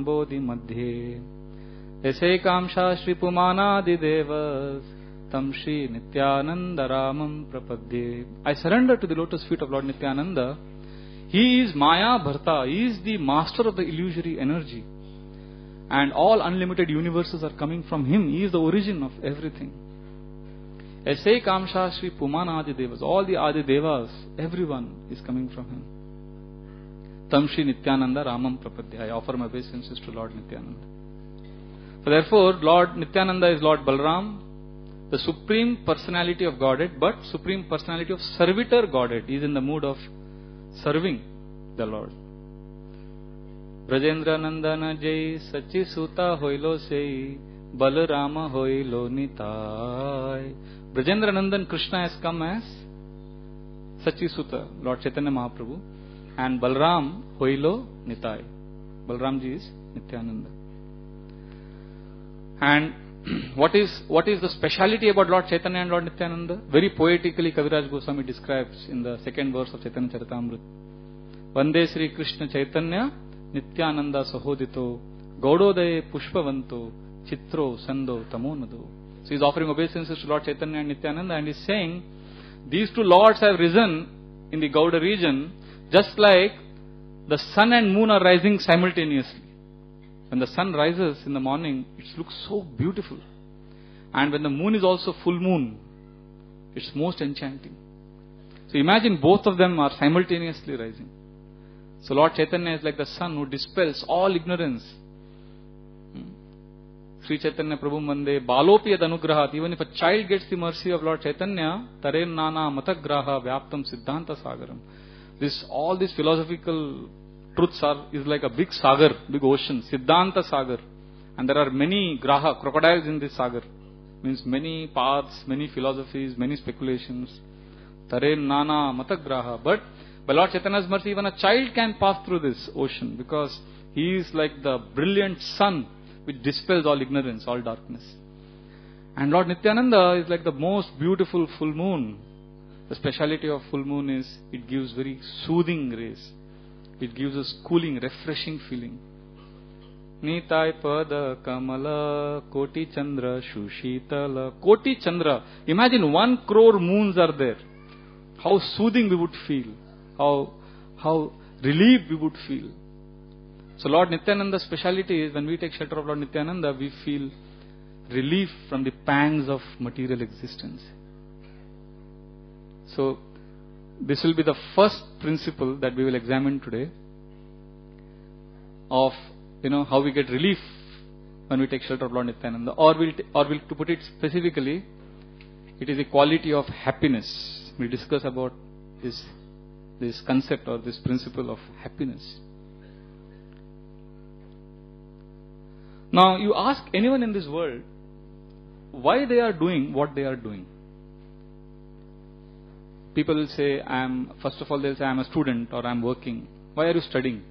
जाम्बोदि मध्ये। यशैकाङ्क्षा श्रीपुमानादिदेव तम श्री नित्यानंद रामम प्रपद्ये। I surrender to the lotus feet of Lord Nityananda he is माया भरता he is the master of the illusory energy and all unlimited universes are coming from him he is the origin of everything ऐसे ही कामशा श्री पुमान आदि देवस all the आदि Dewas everyone is coming from him Tam Shri Nityananda Ramam Prapadya. I offer my obeisances to Lord Nityananda. So therefore, Lord Nityananda is Lord Balram, the supreme personality of Godhead, but supreme personality of servitor Godhead. He is in the mood of serving the Lord. Brajendra नंदन जय सची सुता होइलो से बलराम होइलो Nitai Brajendra Nandan Krishna has come as Sachi Sutta, Lord Chaitanya Mahaprabhu, and Balram Hoilo Nitai. Balram ji is Nityananda. And what is what is the speciality about Lord Chaitanya and Lord Nityananda? Very poetically, Kaviraj Goswami describes in the second verse of Chaitanya Charitamrita. Vande Sri Krishna Chaitanya Nityananda Sahodito Gaudodaye Pushpavanto Chitro Sando Tamonado. So he is offering obeisances to Lord Chaitanya and Nityananda and he is saying, these two lords have risen in the Gauda region just like the sun and moon are rising simultaneously. When the sun rises in the morning, it looks so beautiful. And when the moon is also full moon, it's most enchanting. So imagine both of them are simultaneously rising. So Lord Chaitanya is like the sun who dispels all ignorance. Hmm. Sri Chaitanya Prabhu Mande Balopi Anugrahat. Even if a child gets the mercy of Lord Chaitanya, Taren Nana Matagraha Vyaptam Siddhanta Sagaram. This all these philosophical truths are is like a big sagar, big ocean, Siddhanta Sagar. And there are many graha, crocodiles in this sagar. Means many paths, many philosophies, many speculations. Taren Nana Matagraha. But by Lord Chaitanya's mercy, even a child can pass through this ocean because he is like the brilliant sun which dispels all ignorance, all darkness. And Lord Nityananda is like the most beautiful full moon. The speciality of full moon is it gives very soothing rays. It gives us cooling, refreshing feeling. Nitai pada kamala koti chandra shushitala koti chandra. Imagine one crore moons are there. How soothing we would feel. How, how relieved we would feel. So Lord Nityananda's speciality is when we take shelter of Lord Nityananda, we feel relief from the pangs of material existence. So this will be the first principle that we will examine today of you know how we get relief when we take shelter of Lord Nityananda, or we'll or we'll to put it specifically, it is a quality of happiness. We discuss about this this concept or this principle of happiness. Now, you ask anyone in this world why they are doing what they are doing. People will say, I am, first of all, they'll say, I am a student or I am working. Why are you studying?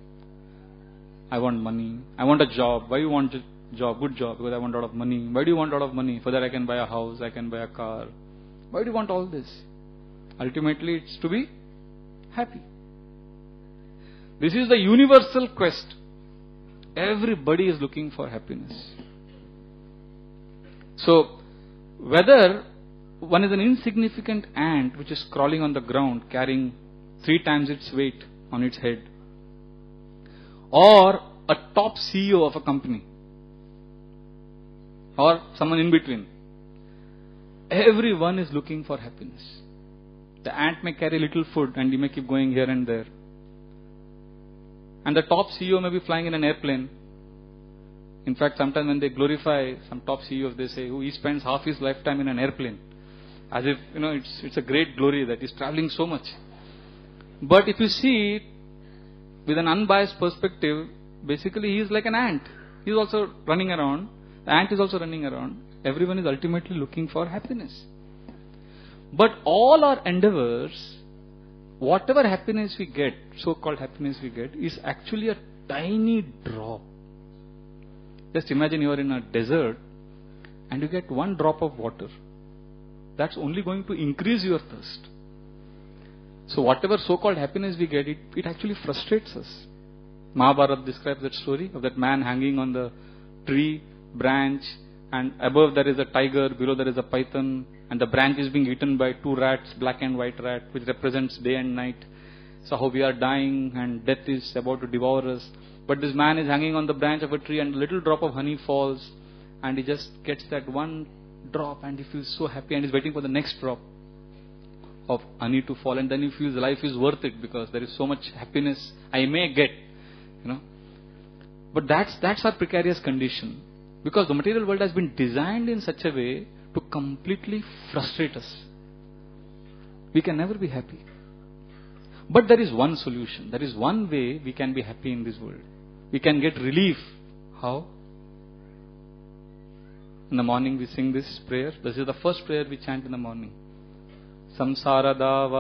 I want money. I want a job. Why you want a job? Good job. Because I want a lot of money. Why do you want a lot of money? For that I can buy a house, I can buy a car. Why do you want all this? Ultimately, it's to be happy. This is the universal quest. Everybody is looking for happiness. So, whether one is an insignificant ant which is crawling on the ground carrying three times its weight on its head, or a top CEO of a company, or someone in between, everyone is looking for happiness. The ant may carry little food and he may keep going here and there. And the top CEO may be flying in an airplane. In fact, sometimes when they glorify some top CEOs, they say, oh, he spends half his lifetime in an airplane. As if, you know, it's, it's a great glory that he's traveling so much. But if you see it with an unbiased perspective, basically he is like an ant. He is also running around. The ant is also running around. Everyone is ultimately looking for happiness. But all our endeavors, whatever happiness we get, so called happiness we get, is actually a tiny drop. Just imagine you are in a desert and you get one drop of water. That's only going to increase your thirst. So, whatever so called happiness we get, it, it actually frustrates us. Mahabharata describes that story of that man hanging on the tree branch and above there is a tiger, below there is a python and the branch is being eaten by two rats, black and white rat, which represents day and night. So how we are dying and death is about to devour us. But this man is hanging on the branch of a tree and a little drop of honey falls and he just gets that one drop and he feels so happy and is waiting for the next drop of honey to fall and then he feels life is worth it because there is so much happiness I may get, you know. But that's, that's our precarious condition because the material world has been designed in such a way to completely frustrate us. We can never be happy. But there is one solution. There is one way we can be happy in this world. We can get relief. How? In the morning we sing this prayer. This is the first prayer we chant in the morning. ಸಂಸಾರದಾವ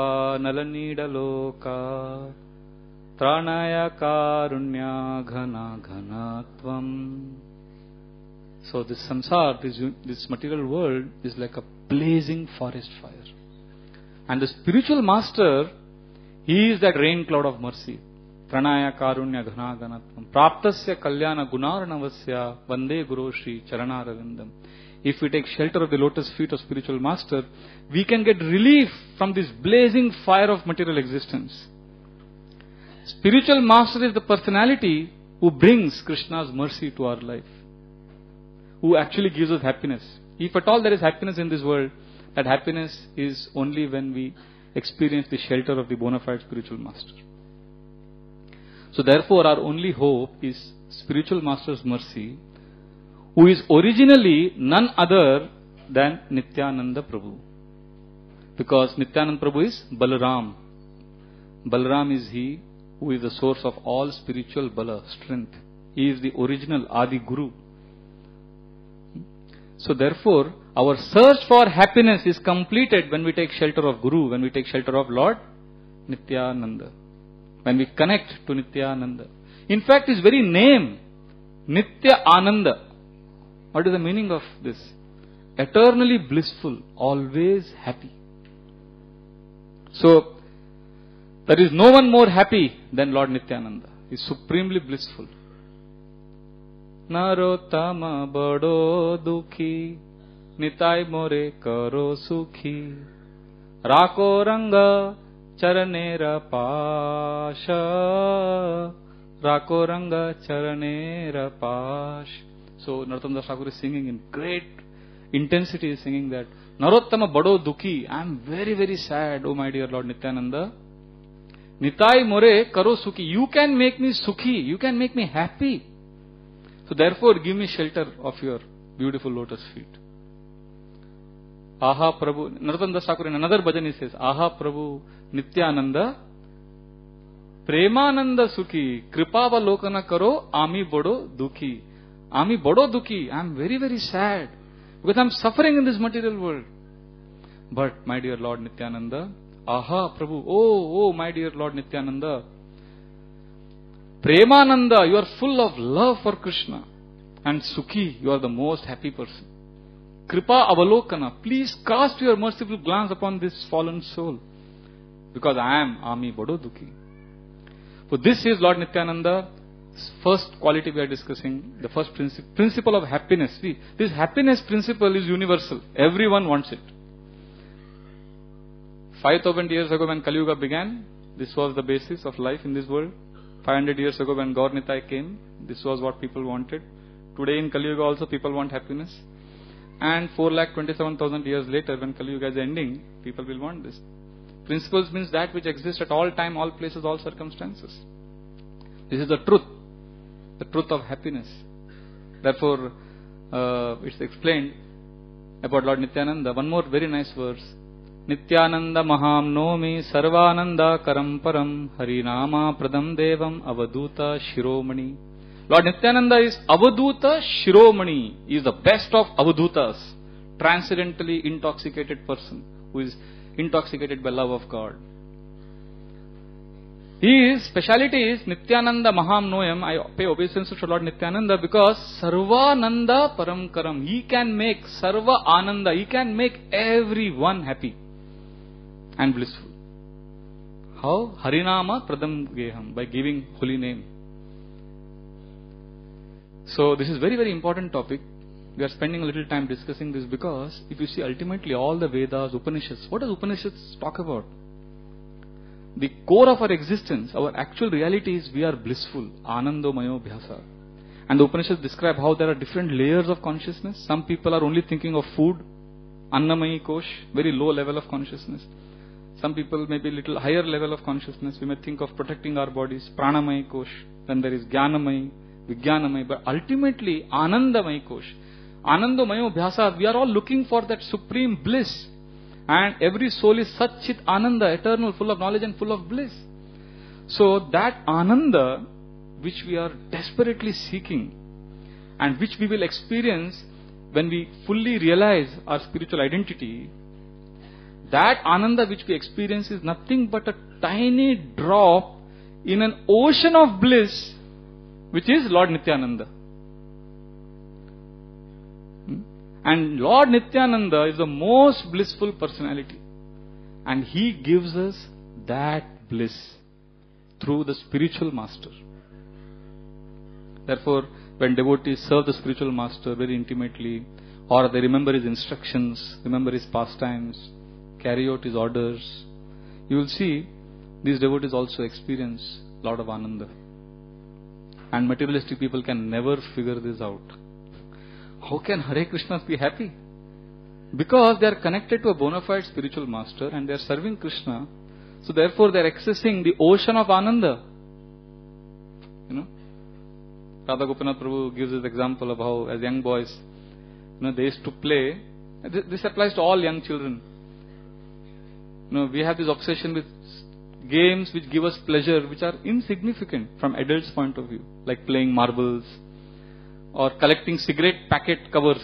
ನಲನೀಡಲೋಕ ತ್ರಾಣಾಯ ಕಾರುಣ್ಯ ಘನ ಘನತ್ವಂ So this samsara, this, this material world is like a blazing forest fire. And the spiritual master, he is that rain cloud of mercy. Karunya ghana ganatvam. Praptasya kalyana gunarnavasya vande guru shri charanaravindam. If we take shelter of the lotus feet of spiritual master, we can get relief from this blazing fire of material existence. Spiritual master is the personality who brings Krishna's mercy to our life who actually gives us happiness. If at all there is happiness in this world, that happiness is only when we experience the shelter of the bona fide spiritual master. So therefore our only hope is spiritual master's mercy, who is originally none other than Nityananda Prabhu. Because Nityananda Prabhu is Balaram. Balaram is he who is the source of all spiritual bala, strength. He is the original Adi Guru. So therefore, our search for happiness is completed when we take shelter of Guru, when we take shelter of Lord Nityananda, when we connect to Nityananda. In fact, his very name, Nitya Ananda. What is the meaning of this? Eternally blissful, always happy. So, there is no one more happy than Lord Nityananda. He is supremely blissful. Narotama bado dukhi, nitai more karo sukhi, rako ranga चरने रपाश। राको रंग चरने रपाश। So Narottam Das Thakur is singing in great intensity is singing that Narottam बड़ो दुखी I am very very sad O my dear Lord Nityananda Nitai मोरे करो सुखी you can make me सुखी you can make me happy so therefore give me shelter of your beautiful lotus feet Aha Prabhu, Narottam Das Thakur in another bhajan he says, Aha Prabhu Nityananda, Premananda Sukhi, Kripavalokana Karo, Ami Bodo Dukhi. Ami Bodo Dukhi, I am very, very sad because I am suffering in this material world. But my dear Lord Nityananda, Aha Prabhu, oh, oh my dear Lord Nityananda, Premananda, you are full of love for Krishna. And Sukhi, you are the most happy person. Kripa Avalokana, please cast your merciful glance upon this fallen soul. Because I am Ami Bododukhi. So this is Lord Nityananda, first quality we are discussing, the first principle, principle of happiness. See, this happiness principle is universal. Everyone wants it. 5000 years ago when Kali Yuga began, this was the basis of life in this world. 500 years ago when Gaur Nitai came, this was what people wanted. Today in Kali Yuga also people want happiness And 4,27,000 years later when Kali Yuga is ending, people will want this. Principles means that which exists at all time, all places, all circumstances. This is the truth. The truth of happiness. Therefore, uh, it's explained about Lord Nityananda. One more very nice verse. Nityanand महाम नोमि Sarbananda करम परम हरिनामा प्रदम देवम अवधूत शिरोमणि Lord Nityananda is Avaduta Shiromani. He is the best of Avadutas, transcendentally intoxicated person who is intoxicated by love of God. His speciality is Nityananda Maham Noyam. I pay obeisance to Lord Nityananda because Sarvananda Paramkaram. He can make Sarva Ananda. He can make everyone happy and blissful. How? Harinama Pradam Geham. By giving holy name. So this is very, very important topic. We are spending a little time discussing this because if you see ultimately all the Vedas, Upanishads, what does Upanishads talk about? The core of our existence, our actual reality is we are blissful, anandomayo bhyasa. And the Upanishads describe how there are different layers of consciousness. Some people are only thinking of food, annamayi kosh, very low level of consciousness. Some people may be a little higher level of consciousness. We may think of protecting our bodies, pranamayi kosh. Then there is jnanamayi, vijnanamayi. But ultimately, anandamayi kosh. Anandamayo bhyasa, we are all looking for that supreme bliss. And every soul is such chit ananda, eternal, full of knowledge and full of bliss. So that ananda, which we are desperately seeking, and which we will experience when we fully realize our spiritual identity, that ananda which we experience is nothing but a tiny drop in an ocean of bliss, which is Lord Nityananda. Hmm? And Lord Nityananda is the most blissful personality. And He gives us that bliss through the spiritual master. Therefore, when devotees serve the spiritual master very intimately, or they remember his instructions, remember his pastimes, carry out his orders, you will see these devotees also experience lot of ananda. And materialistic people can never figure this out. How can Hare Krishnas be happy? Because they are connected to a bona fide spiritual master and they are serving Krishna. So therefore they are accessing the ocean of Ananda. You know? Radha Gopinath Prabhu gives this example of how as young boys, you know, they used to play. This applies to all young children. You know, we have this obsession with games which give us pleasure, which are insignificant from adults' point of view, like playing marbles or collecting cigarette packet covers.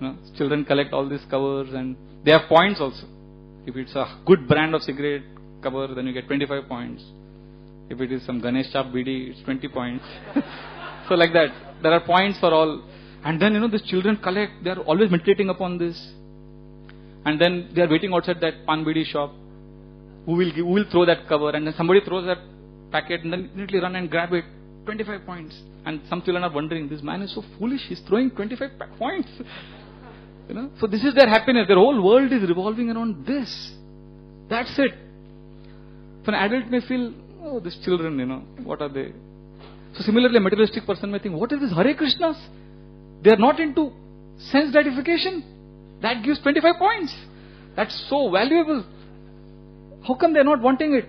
You know, children collect all these covers and they have points also. If it's a good brand of cigarette cover, then you get 25 points. If it is some Ganesh Chap BD, it's 20 points. so like that, there are points for all. And then you know, these children collect. They are always meditating upon this. And then they are waiting outside that pan BD shop who will, give, who will throw that cover and then somebody throws that packet and then immediately run and grab it. 25 points. And some children are wondering, this man is so foolish, he's throwing 25 points. You know, so this is their happiness. Their whole world is revolving around this. That's it. If an adult may feel, oh, these children, you know, what are they? So similarly, a materialistic person may think, what is this Hare Krishnas? They are not into sense gratification. That gives 25 points. That's so valuable. How come they're not wanting it?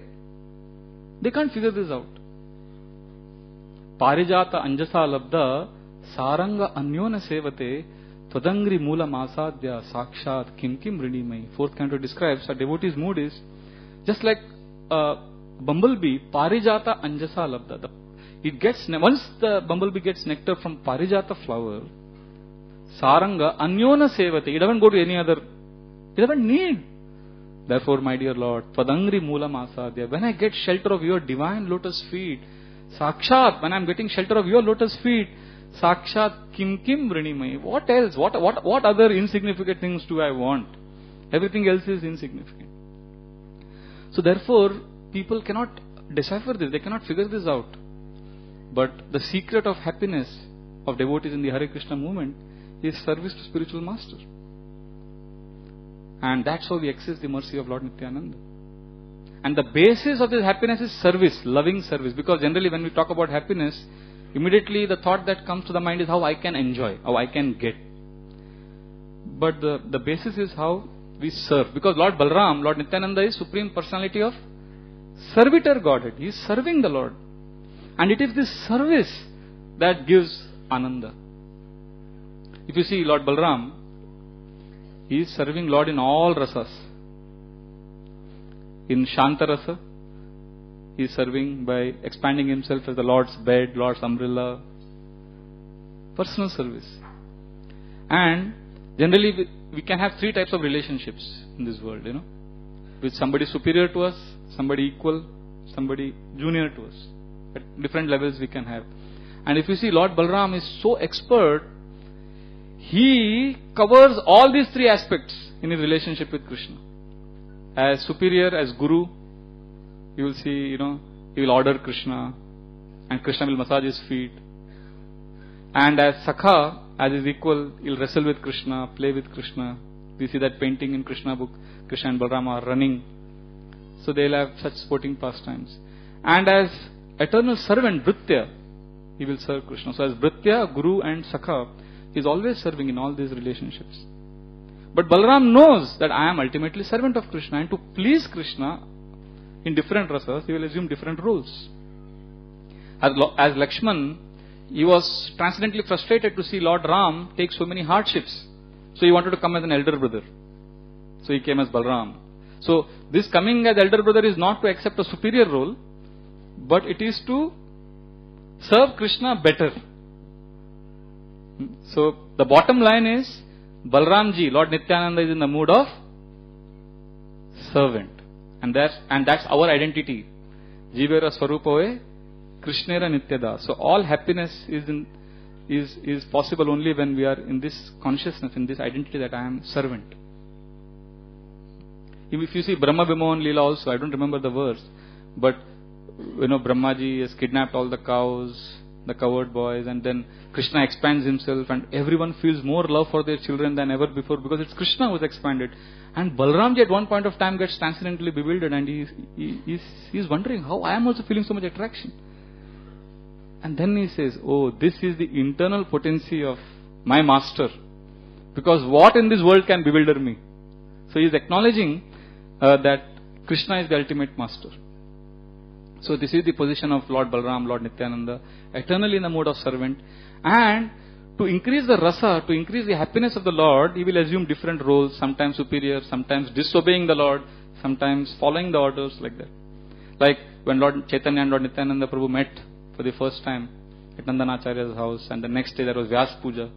They can't figure this out. Parijata anjasa labda saranga anyona sevate tadangri mula masadya sakshat kim kim rinimai. Fourth canto describes a devotee's mood is just like a bumblebee, parijata anjasa labda. It gets, once the bumblebee gets nectar from parijata flower, saranga anyona sevate. It doesn't go to any other, it doesn't need therefore my dear lord twadangri moola masadya when i get shelter of your divine lotus feet sakshat when i'm getting shelter of your lotus feet sakshat kim kim vrinimai what else what what what other insignificant things do i want everything else is insignificant so therefore people cannot decipher this, they cannot figure this out. But the secret of happiness of devotees in the Hare Krishna movement is service to spiritual master. And that's how we access the mercy of Lord Nityananda. And the basis of this happiness is service, loving service. Because generally when we talk about happiness, immediately the thought that comes to the mind is how I can enjoy, how I can get. But the, the basis is how we serve. Because Lord Balram, Lord Nityananda is Supreme Personality of servitor Godhead. He is serving the Lord. And it is this service that gives Ananda. If you see Lord Balram, he is serving Lord in all rasas. In Shantarasa, he is serving by expanding himself as the Lord's bed, Lord's umbrella. Personal service. And generally, we, we can have three types of relationships in this world, you know. With somebody superior to us, somebody equal, somebody junior to us. At different levels we can have. And if you see Lord Balram is so expert, he covers all these three aspects in his relationship with Krishna. As superior, as guru, you will see, you know, he will order Krishna and Krishna will massage his feet. And as Sakha, as his equal, he'll wrestle with Krishna, play with Krishna. We see that painting in Krishna book. Krishna and Balrama are running. So they'll have such sporting pastimes. And as eternal servant, Bhritya, he will serve Krishna. So as Bhritya, Guru and Sakha, is always serving in all these relationships. But Balram knows that I am ultimately servant of Krishna and to please Krishna in different rasas, he will assume different roles. As, as Lakshman, he was transcendently frustrated to see Lord Ram take so many hardships. So he wanted to come as an elder brother. So he came as Balram. So this coming as elder brother is not to accept a superior role, but it is to serve Krishna better. Hmm. So the bottom line is Balramji, Lord Nityananda is in the mood of servant. And that's, and that's our identity. Jivera Swarupoe, Krishnera Nityada. So all happiness is in, is, is possible only when we are in this consciousness, in this identity that I am servant. If you see Brahma Vimohan Leela also, I don't remember the verse, but you know, Brahmaji has kidnapped all the cows, the cowherd boys, and then Krishna expands himself, and everyone feels more love for their children than ever before because it's Krishna who's expanded. And Balramji at one point of time gets transcendently bewildered, and he, he's wondering how I am also feeling so much attraction. And then he says, Oh, this is the internal potency of my master. Because what in this world can bewilder me? So he is acknowledging uh, that Krishna is the ultimate master. So this is the position of Lord Balram, Lord Nityananda, eternally in the mode of servant. And to increase the rasa, to increase the happiness of the Lord, he will assume different roles, sometimes superior, sometimes disobeying the Lord, sometimes following the orders like that. Like when Lord Chaitanya and Lord Nityananda Prabhu met for the first time at Nandanacharya's house and the next day there was Vyas Puja.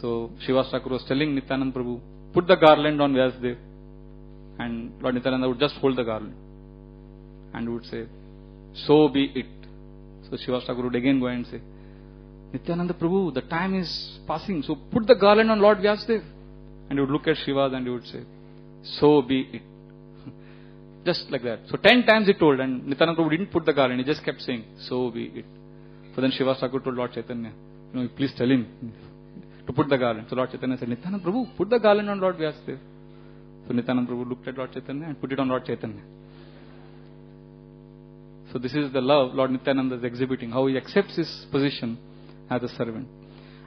So Srivas Thakur was telling Nityananda Prabhu, put the garland on Vyasdev and Lord Nityananda would just hold the garland and would say, So be it. So Srivas Thakur would again go and say, Nityananda Prabhu, the time is passing, so put the garland on Lord Vyasdev. And he would look at Srivas and he would say, So be it. just like that. So ten times he told, and Nityananda Prabhu didn't put the garland, he just kept saying, So be it. So then Srivas Thakur told Lord Chaitanya, you know, please tell him to put the garland. So Lord Chaitanya said, Nityananda Prabhu, put the garland on Lord Vyasdev. So Nityananda Prabhu looked at Lord Chaitanya and put it on Lord Chaitanya. So this is the love Lord Nityananda is exhibiting, how he accepts his position as a servant.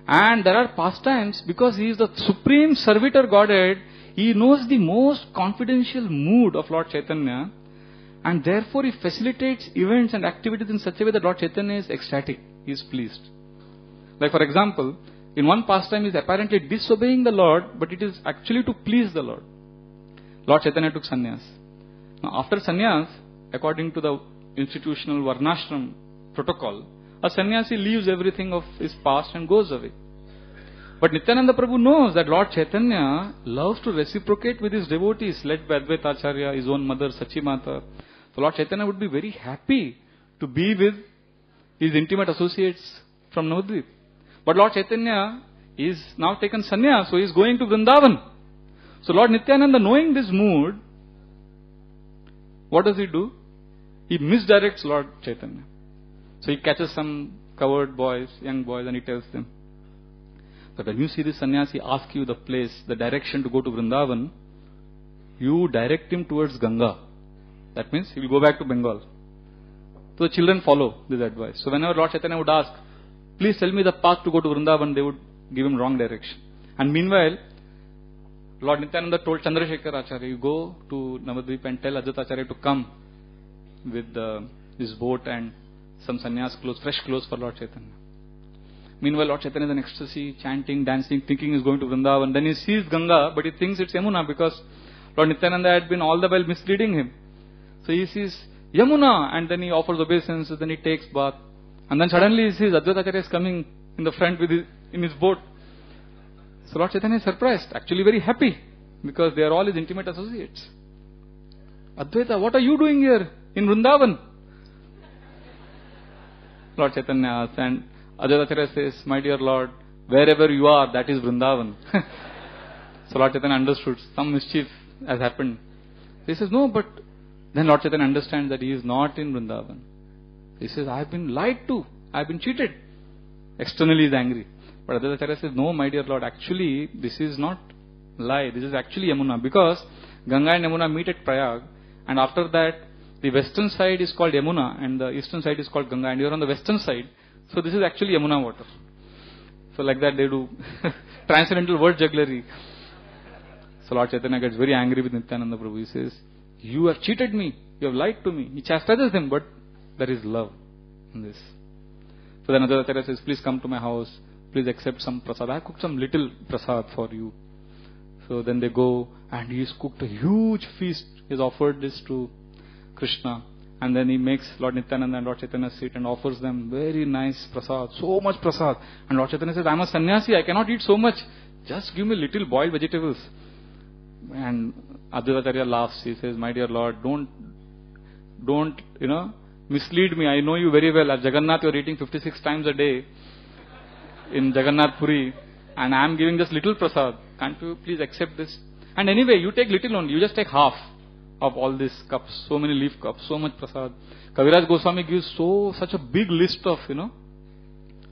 And there are pastimes, because he is the supreme servitor Godhead, he knows the most confidential mood of Lord Chaitanya, and therefore he facilitates events and activities in such a way that Lord Chaitanya is ecstatic, he is pleased. Like for example, in one pastime he is apparently disobeying the Lord, but it is actually to please the Lord. Lord Chaitanya took sannyas. Now after sannyas, according to the institutional Varnashram protocol, a sannyasi leaves everything of his past and goes away. But Nityananda Prabhu knows that Lord Chaitanya loves to reciprocate with his devotees, led by Advaita Acharya, his own mother Sachimata. So Lord Chaitanya would be very happy to be with his intimate associates from Navadvip. But Lord Chaitanya is now taken sannyas, so he is going to Vrindavan. So Lord Nityananda, knowing this mood, what does he do? He misdirects Lord Chaitanya. So he catches some cowherd boys, young boys, and he tells them that when you see this sannyasi ask you the place, the direction to go to Vrindavan, you direct him towards Ganga. That means he will go back to Bengal. So the children follow this advice. So whenever Lord Chaitanya would ask, please tell me the path to go to Vrindavan, they would give him wrong direction. And meanwhile, Lord Nityananda told Chandrasekhar Acharya, you go to Navadvip and tell Advaita Acharya to come with uh, his boat and some sannyas clothes, fresh clothes for Lord Chaitanya. Meanwhile, Lord Chaitanya is in ecstasy, chanting, dancing, thinking he's going to Vrindavan. Then he sees Ganga, but he thinks it's Yamuna because Lord Nityananda had been all the while misleading him. So he sees Yamuna and then he offers obeisance, then he takes bath. And then suddenly he sees Advaita Acharya is coming in the front with his, in his boat. So Lord Chaitanya is surprised, actually very happy because they are all his intimate associates. Advaita, what are you doing here in Vrindavan? Lord Chaitanya and Advaita says, My dear Lord, wherever you are, that is Vrindavan. so Lord Chaitanya understood some mischief has happened. He says, No, but then Lord Chaitanya understands that he is not in Vrindavan. He says, I have been lied to, I have been cheated. externally he is angry. But Advaita says, no, my dear Lord, actually, this is not lie. This is actually Yamuna because Ganga and Yamuna meet at Prayag, and after that, the western side is called Yamuna and the eastern side is called Ganga, and you are on the western side. So this is actually Yamuna water. So like that they do transcendental word jugglery. So Lord Chaitanya gets very angry with Nityananda Prabhu. He says, You have cheated me. You have lied to me. He chastises him but there is love in this. So then Advaita says, Please come to my house. Please accept some prasad. I cooked some little prasad for you. So then they go and he's cooked a huge feast. He's offered this to Krishna. And then he makes Lord Nityananda and Lord Chaitanya sit and offers them very nice prasad, so much prasad. And Lord Chaitanya says, I'm a sannyasi, I cannot eat so much. Just give me little boiled vegetables. And Advaita laughs. He says, My dear Lord, don't, don't, you know, mislead me. I know you very well. At Jagannath, you're eating 56 times a day in Jagannath Puri. And I'm giving just little prasad. Can't you please accept this? And anyway, you take little only. You just take half of all these cups, so many leaf cups, so much prasad. Kaviraj Goswami gives so such a big list of you know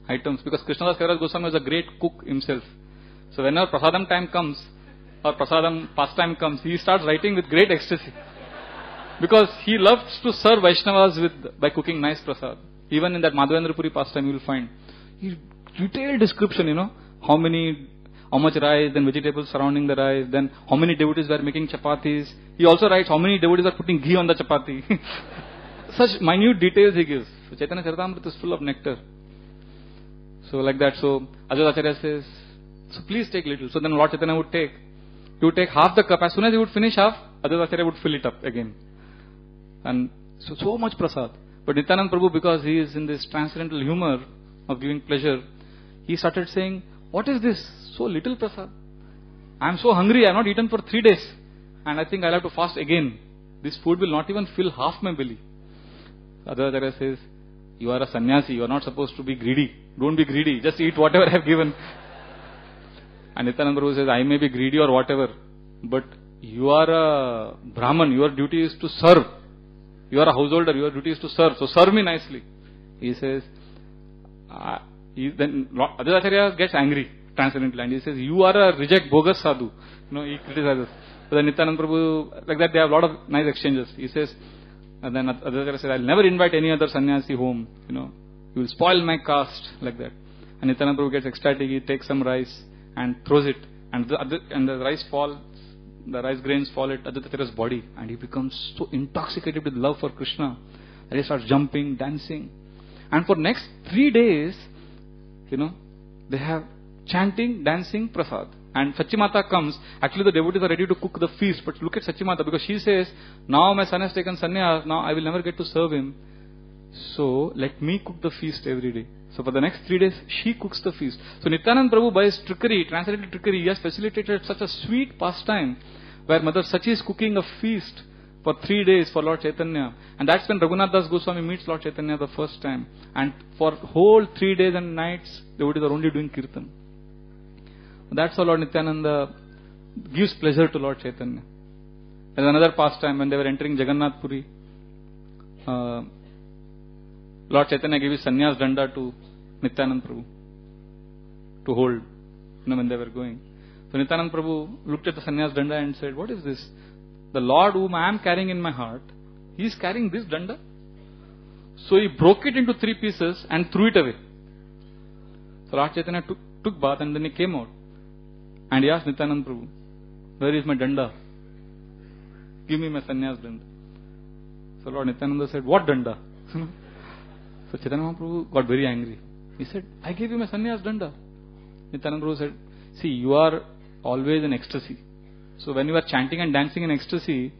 items because Krishna Krishnadas Kaviraj Goswami is a great cook himself. So whenever prasadam time comes or prasadam pastime comes, he starts writing with great ecstasy because he loves to serve Vaishnavas with by cooking nice prasad. Even in that Madhavendra Puri pastime, you will find he detailed description. You know how many how much rice, then vegetables surrounding the rice, then how many devotees were making chapatis. He also writes how many devotees are putting ghee on the chapati. Such minute details he gives. So Chaitanya Charitamrita is full of nectar. So like that, so Ajay says, so please take little. So then Lord Chaitanya would take. He would take half the cup. As soon as he would finish half, Ajay would fill it up again. And so, so much prasad. But Nityanand Prabhu, because he is in this transcendental humor of giving pleasure, he started saying, What is this? So little prasad. I am so hungry, I have not eaten for three days. And I think I'll have to fast again. This food will not even fill half my belly. Advaita says, You are a sannyasi, you are not supposed to be greedy. Don't be greedy, just eat whatever I have given. And Nityananda Prabhu says, I may be greedy or whatever, but you are a Brahman, your duty is to serve. You are a householder, your duty is to serve. So serve me nicely. He says, uh, he, then Advaita gets angry transcendently and he says, You are a reject bogus sadhu. You know, he criticizes. But then Nityanand Prabhu, like that, they have a lot of nice exchanges. He says, and then Advaita said, I'll never invite any other sannyasi home. You know, you will spoil my caste, like that. And Nityanand Prabhu gets ecstatic, he takes some rice and throws it, and the, and the rice falls, the rice grains fall at Advaita's body, and he becomes so intoxicated with love for Krishna that he starts jumping, dancing. And for next three days, you know, they have chanting, dancing, prasad. And Sachimata comes. Actually, the devotees are ready to cook the feast. But look at Sachimata because she says, Now my son has taken sannyas, now I will never get to serve him. So let me cook the feast every day. So for the next three days, she cooks the feast. So Nityanand Prabhu, by his trickery, translated trickery, he has facilitated such a sweet pastime where Mother Sachi is cooking a feast for three days for Lord Chaitanya. And that's when Raghunath Das Goswami meets Lord Chaitanya the first time. And for whole three days and nights, devotees are only doing kirtan. That's how Lord Nityananda gives pleasure to Lord Chaitanya. There's another pastime when they were entering Jagannath Puri. Uh, Lord Chaitanya gave his sannyas danda to Nityanand Prabhu to hold, you know, when they were going. So Nityanand Prabhu looked at the sannyas danda and said, What is this? The Lord whom I am carrying in my heart, he is carrying this danda. So he broke it into three pieces and threw it away. So Lord Chaitanya took, took bath and then he came out. And he asked Nityanand Prabhu, Where is my danda? Give me my sannyas danda. So Lord Nityananda said, What danda? so Chaitanya Mahaprabhu got very angry. He said, I gave you my sannyas danda. Nityananda Prabhu said, See, you are always in ecstasy. So when you are chanting and dancing in ecstasy,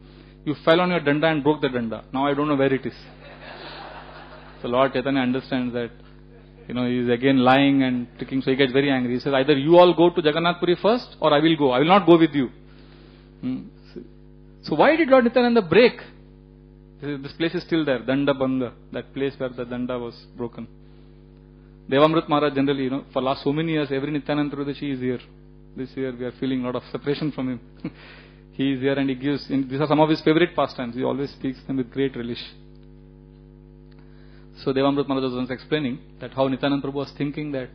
you fell on your danda and broke the danda. Now I don't know where it is. so Lord Chaitanya understands that you know, he is again lying and tricking, so he gets very angry. He says, either you all go to Jagannath Puri first, or I will go. I will not go with you. Hmm. So why did Lord Nityananda break? This place is still there, Danda Banga, that place where the Danda was broken. Devamrit Maharaj generally, you know, for last so many years, every Nityananda Trayodasi is here. This year we are feeling a lot of separation from him. he is here and he gives, these are some of his favorite pastimes. He always speaks them with great relish. So Devamrut Maharaj was explaining that how Nityananda Prabhu was thinking that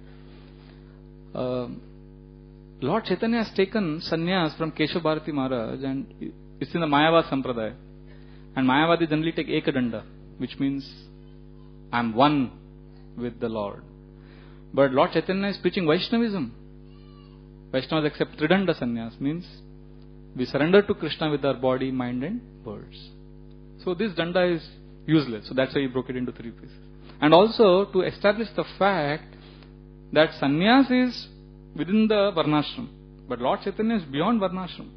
uh, Lord Chaitanya has taken sannyas from Keshav Bharati Maharaj and it's in the Mayavad Sampradaya. And Mayavadi generally take Ekadanda, which means I'm one with the Lord. But Lord Chaitanya is preaching Vaishnavism. Vaishnavas accept Tridanda sannyas, means we surrender to Krishna with our body, mind and words. So this danda is useless. So that's why he broke it into three pieces. And also to establish the fact that sannyas is within the varnashram. But Lord Chaitanya is beyond varnashram.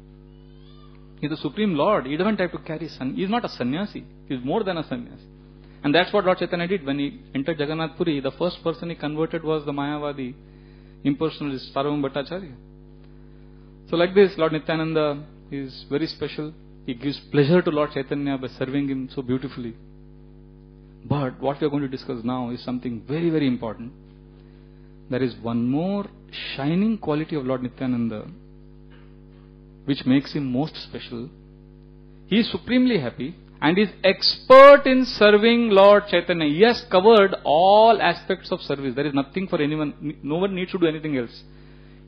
He is the Supreme Lord. He doesn't have to carry san. He is not a sannyasi. He is more than a sannyasi. And that's what Lord Chaitanya did when he entered Jagannath Puri. The first person he converted was the Mayavadi impersonalist Sarvabhauma Bhattacharya. So like this, Lord Nityananda is very special. He gives pleasure to Lord Chaitanya by serving him so beautifully. But what we are going to discuss now is something very, very important. There is one more shining quality of Lord Nityananda which makes him most special. He is supremely happy and is expert in serving Lord Chaitanya. He has covered all aspects of service. There is nothing for anyone, no one needs to do anything else.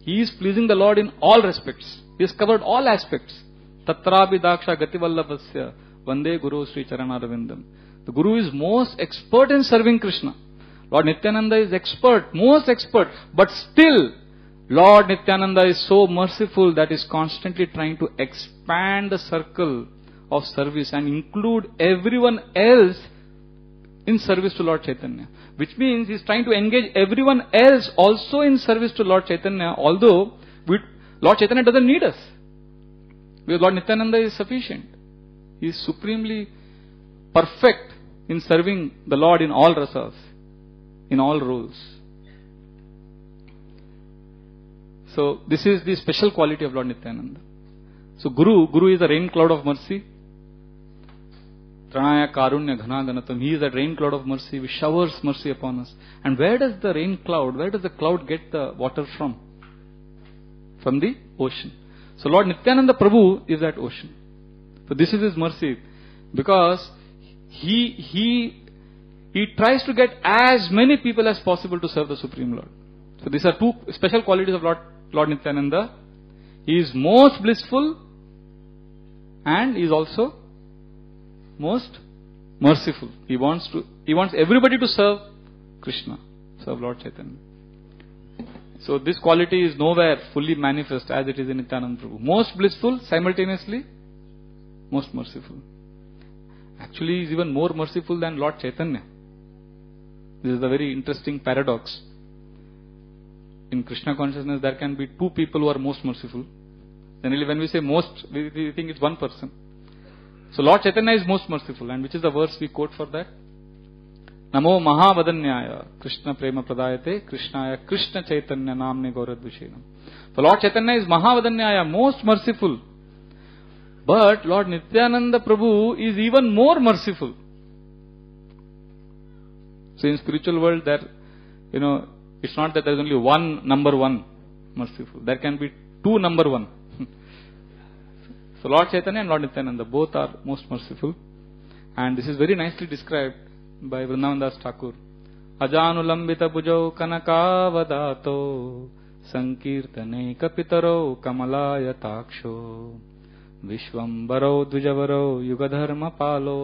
He is pleasing the Lord in all respects. He has covered all aspects. Tatrabi Daksha Gativallabhasya Vande Guru Sri. The Guru is most expert in serving Krishna. Lord Nityananda is expert, most expert, but still Lord Nityananda is so merciful that is constantly trying to expand the circle of service and include everyone else in service to Lord Chaitanya. Which means he is trying to engage everyone else also in service to Lord Chaitanya, although we, Lord Chaitanya doesn't need us. Because Lord Nityananda is sufficient. He is supremely perfect in serving the Lord in all rasas, in all rules. So this is the special quality of Lord Nityananda. So Guru, Guru is a rain cloud of mercy. Tranaya Karunya Ghanaganatam. He is a rain cloud of mercy which showers mercy upon us. And where does the rain cloud, where does the cloud get the water from? From the ocean. So Lord Nityananda Prabhu is that ocean. So this is his mercy. Because he, he, he tries to get as many people as possible to serve the Supreme Lord. So these are two special qualities of Lord, Lord Nityananda. He is most blissful and he is also most merciful. He wants to, he wants everybody to serve Krishna, serve Lord Chaitanya. So this quality is nowhere fully manifest as it is in Nityananda Prabhu. Most blissful, simultaneously most merciful. Actually, is even more merciful than Lord Chaitanya. This is a very interesting paradox. In Krishna consciousness, there can be two people who are most merciful. Generally, when we say most, we, think it's one person. So Lord Chaitanya is most merciful. And which is the verse we quote for that? Namo Mahavadanyaya Krishna Prema Pradayate Krishnaya Krishna Chaitanya Namne Gauradvishenam. So Lord Chaitanya is Mahavadanyaya, most merciful. But Lord Nityananda Prabhu is even more merciful. So in spiritual world there, you know, it's not that there is only one number one merciful. There can be two number one. so Lord Chaitanya and Lord Nityananda both are most merciful. And this is very nicely described by Vrindavan Das Thakur. अजानुलम्बित भुजौ कनकावदातो सङ्कीर्तने कपितरौ कमलायताक्षो विश्वम्बरौ द्विजवरौ युगधर्मपालो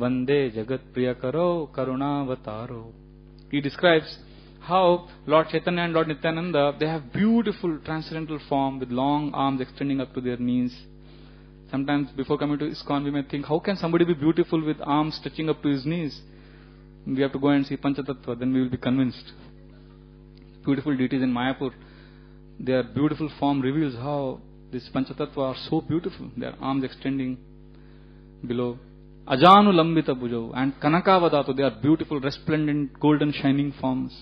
वन्दे जगत्प्रियकरो करुणावतारो He describes how Lord Chaitanya and Lord Nityananda, they have beautiful transcendental form with long arms extending up to their knees. Sometimes before coming to ISKCON, we may think, how can somebody be beautiful with arms stretching up to his knees? We have to go and see Panchatattva, then we will be convinced. Beautiful deities in Mayapur, their beautiful form reveals how these Panchatattva are so beautiful. Their arms extending below. Ajanu Lambita Bhujo and Kanakavadato, they are beautiful, resplendent, golden, shining forms.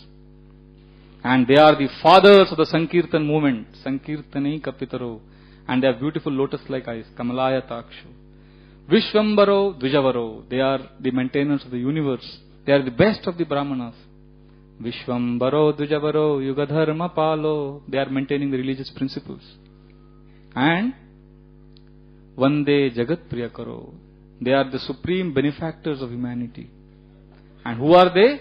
And they are the fathers of the Sankirtan movement, Sankirtani Kapitaro. And they have beautiful lotus-like eyes, Kamalaya Takshu. Vishwambaro Dvijavaro, they are the maintainers of the universe. They are the best of the Brahmanas. Vishwambaro Dvijavaro Yugadharma Palo, they are maintaining the religious principles. And Vande Jagat Priyakaro, they are the supreme benefactors of humanity. And who are they?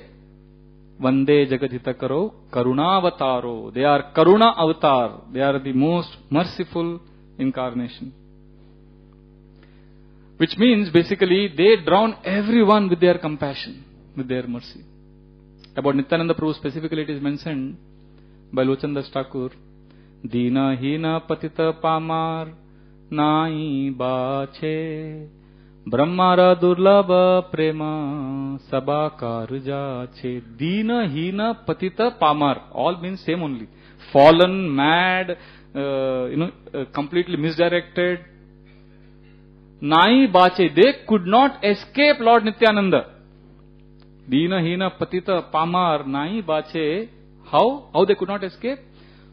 Vande Jagahitakaro Karunavataro. They are Karuna Avatar. They are the most merciful incarnation. Which means basically they drown everyone with their compassion, with their mercy. About Nityananda Prabhu specifically it is mentioned by Lochandas Thakur. दीन दीनहीन पतित पामार नाई बाछे। ब्रह्मार दुर्लभ प्रेम सबाकार जाछे। दीन दीनहीन पतित Palmer all mean same only fallen mad you know completely misdirected नाई बाछे they could not escape Lord Nityananda दीन दीनहीन पतित पामार नाई बाचे how how they could not escape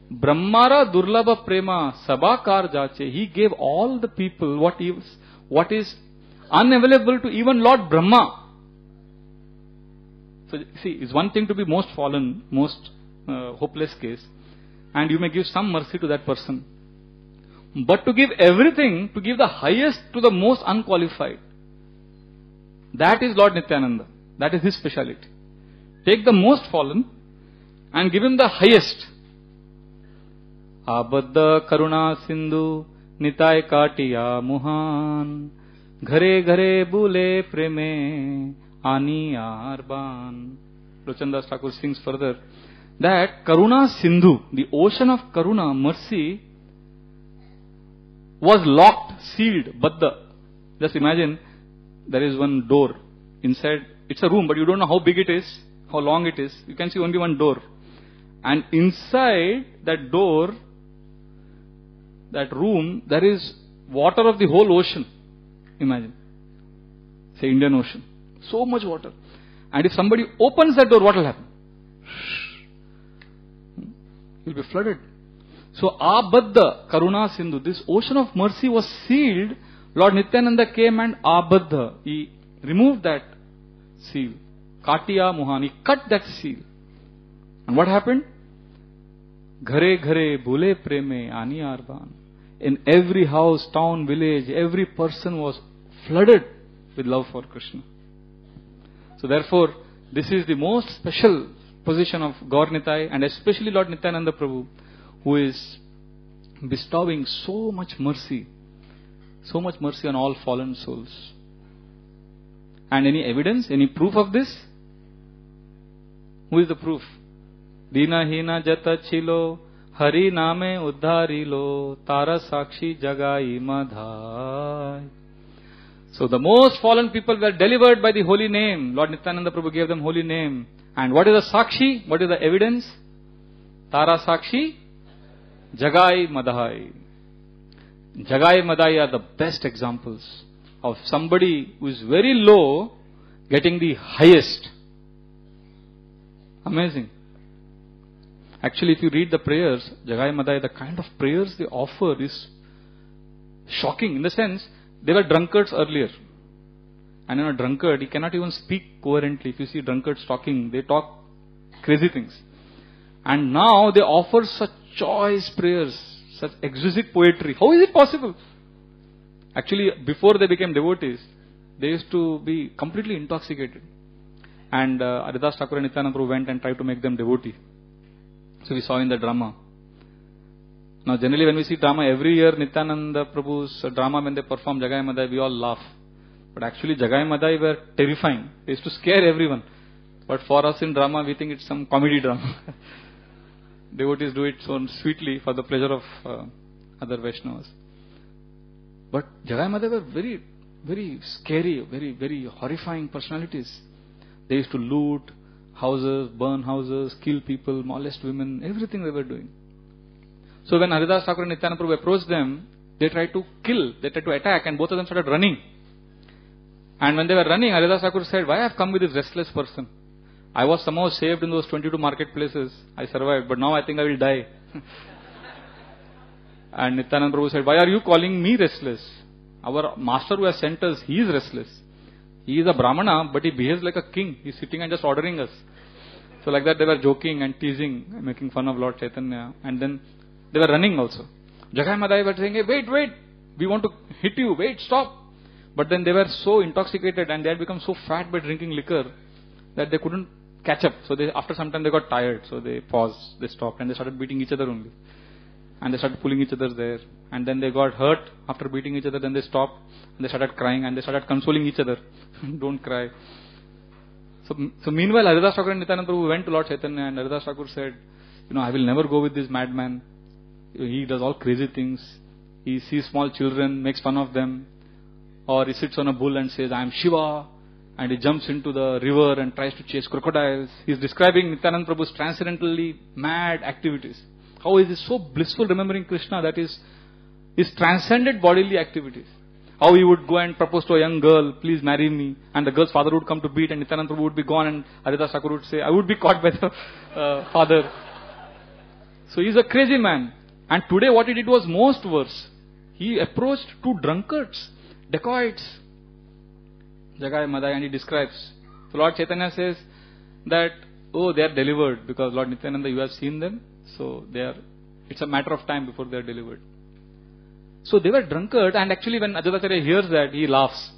brahmara durlabha prema sabakar jache he gave all the people what is what is unavailable to even Lord Brahma. So, see, it's one thing to be most fallen, most uh, hopeless case, and you may give some mercy to that person. But to give everything, to give the highest to the most unqualified, that is Lord Nityananda. That is his speciality. Take the most fallen and give him the highest. आबद्ध करुणा सिंधु, निताय काटिया मुहान। घरे घरे बोले प्रेमे, आनी आर बान। Lochandas Thakur sings further that Karuna Sindhu the ocean of करुणा मर्सी वॉज़ लॉक्ड सील्ड बद्ध just imagine there is one door inside it's a room but you don't know how big it is how long it is you can see only one door and inside that door that room, there is water of the whole ocean. Imagine. Say Indian Ocean. So much water. And if somebody opens that door, what will happen? You'll be flooded. So Abadda Karuna Sindhu, this ocean of mercy was sealed. Lord Nityananda came and Abadda, he removed that seal. Katiya Mohan, he cut that seal. And what happened? Ghare ghare bhule preme ani arban in every house, town, village, every person was flooded with love for Krishna. So therefore, this is the most special position of Gaur Nitai and especially Lord Nityananda Prabhu, who is bestowing so much mercy, so much mercy on all fallen souls. And any evidence, any proof of this? Who is the proof? Dina hina jata chilo Hari नामे उद्धारी लो तारा sakshi jagai madhai. So the most fallen people were delivered by the holy name. Lord Nityananda Prabhu gave them holy name. And what is the sakshi? What is the evidence? Tara sakshi jagai madhai. Jagai madhai are the best examples of somebody who is very low getting the highest. Amazing. Actually, if you read the prayers, Jagai Madai, the kind of prayers they offer is shocking in the sense they were drunkards earlier. And in a drunkard, he cannot even speak coherently. If you see drunkards talking, they talk crazy things. And now they offer such choice prayers, such exquisite poetry. How is it possible? Actually, before they became devotees, they used to be completely intoxicated. And uh, Haridas Thakur and Nityananda went and tried to make them devotees. So we saw in the drama. Now generally when we see drama every year Nityananda Prabhu's drama when they perform Jagai Madai we all laugh. But actually Jagai Madai were terrifying. They used to scare everyone. But for us in drama we think it's some comedy drama. Devotees do it so sweetly for the pleasure of uh, other Vaishnavas. But Jagai Madai were very, very scary, very, very horrifying personalities. They used to loot, houses, burn houses, kill people, molest women, everything they were doing. So when Haridas Thakur and Nityananda Prabhu approached them, they tried to kill, they tried to attack, and both of them started running. And when they were running, Haridas Thakur said, Why have come with this restless person? I was somehow saved in those 22 marketplaces. I survived, but now I think I will die. and Nityananda Prabhu said, Why are you calling me restless? Our master who has sent us, he is restless. He is a Brahmana, but he behaves like a king. He's sitting and just ordering us. So like that they were joking and teasing, making fun of Lord Chaitanya. And then they were running also. Jagai Madai were saying, hey, wait, wait, we want to hit you, wait, stop. But then they were so intoxicated and they had become so fat by drinking liquor that they couldn't catch up. So they, after some time they got tired. So they paused, they stopped and they started beating each other only. And they started pulling each other there. And then they got hurt after beating each other. Then they stopped and they started crying and they started consoling each other. Don't cry. So, so meanwhile, Haridas Thakur and Nityananda Prabhu went to Lord Chaitanya and Haridas Thakur said, you know, I will never go with this madman. He does all crazy things. He sees small children, makes fun of them. Or he sits on a bull and says, I am Shiva. And he jumps into the river and tries to chase crocodiles. He is describing Nityananda Prabhu's transcendentally mad activities. How is he so blissful remembering Krishna that is his transcended bodily activities. How he would go and propose to a young girl, please marry me. And the girl's father would come to beat and Nityananda Prabhu would be gone and Haridas Thakur would say, I would be caught by the uh, father. So he's a crazy man. And today what he did was most worse. He approached two drunkards, dacoits, Jagai Madai, and he describes. So Lord Chaitanya says that, oh, they are delivered because Lord Nityananda, you have seen them. So they are, it's a matter of time before they are delivered. So they were drunkards, and actually when Advaitacharya hears that, he laughs.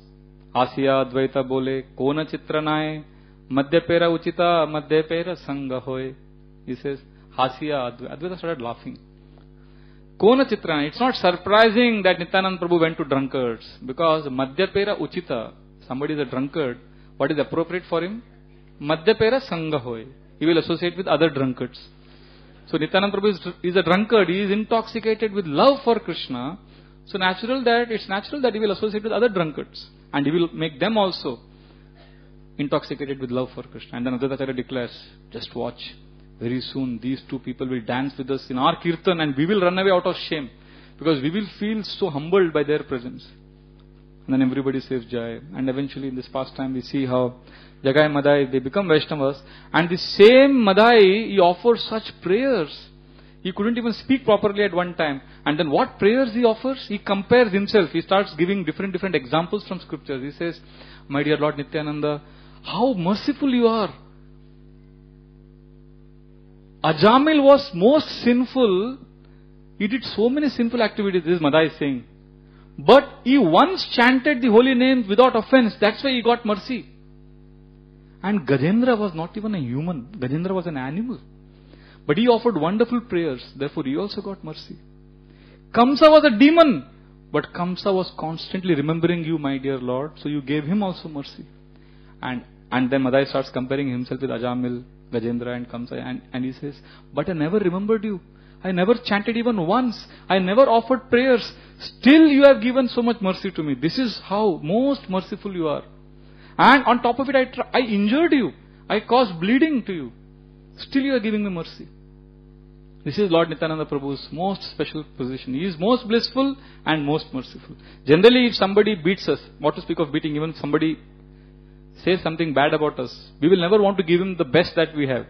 Asya Dvaita Bole, Kona Chitranaye, Madhyapera Uchita, Madhyapera Sangha. He says, Hasya Advaita started laughing. Kona Chitrana. It's not surprising that Nityanand Prabhu went to drunkards because Madhyapera Uchita, somebody is a drunkard, what is appropriate for him? Madhyapera Sangahoy. He will associate with other drunkards. So Nityanand Prabhu is, is a drunkard. He is intoxicated with love for Krishna. So natural that it's natural that he will associate with other drunkards, and he will make them also intoxicated with love for Krishna. And then Advaita declares, just watch. Very soon these two people will dance with us in our kirtan and we will run away out of shame because we will feel so humbled by their presence. And then everybody says Jai. And eventually in this pastime we see how Jagai Madai, they become Vaishnavas. And the same Madai, he offers such prayers. He couldn't even speak properly at one time. And then what prayers he offers? He compares himself. He starts giving different, different examples from scriptures. He says, My dear Lord Nityananda, how merciful you are. Ajamil was most sinful. He did so many sinful activities, this is Madai saying. But he once chanted the holy name without offense. That's why he got mercy. And Gajendra was not even a human. Gajendra was an animal. But he offered wonderful prayers. Therefore, he also got mercy. Kamsa was a demon. But Kamsa was constantly remembering you, my dear Lord. So you gave him also mercy. And, and then Madai starts comparing himself with Ajamil, Gajendra and Kamsa. And, and he says, But I never remembered you. I never chanted even once. I never offered prayers. Still you have given so much mercy to me. This is how most merciful you are. And on top of it, I, I injured you. I caused bleeding to you. Still you are giving me mercy. This is Lord Nityananda Prabhu's most special position. He is most blissful and most merciful. Generally, if somebody beats us, what to speak of beating, even somebody says something bad about us, we will never want to give him the best that we have.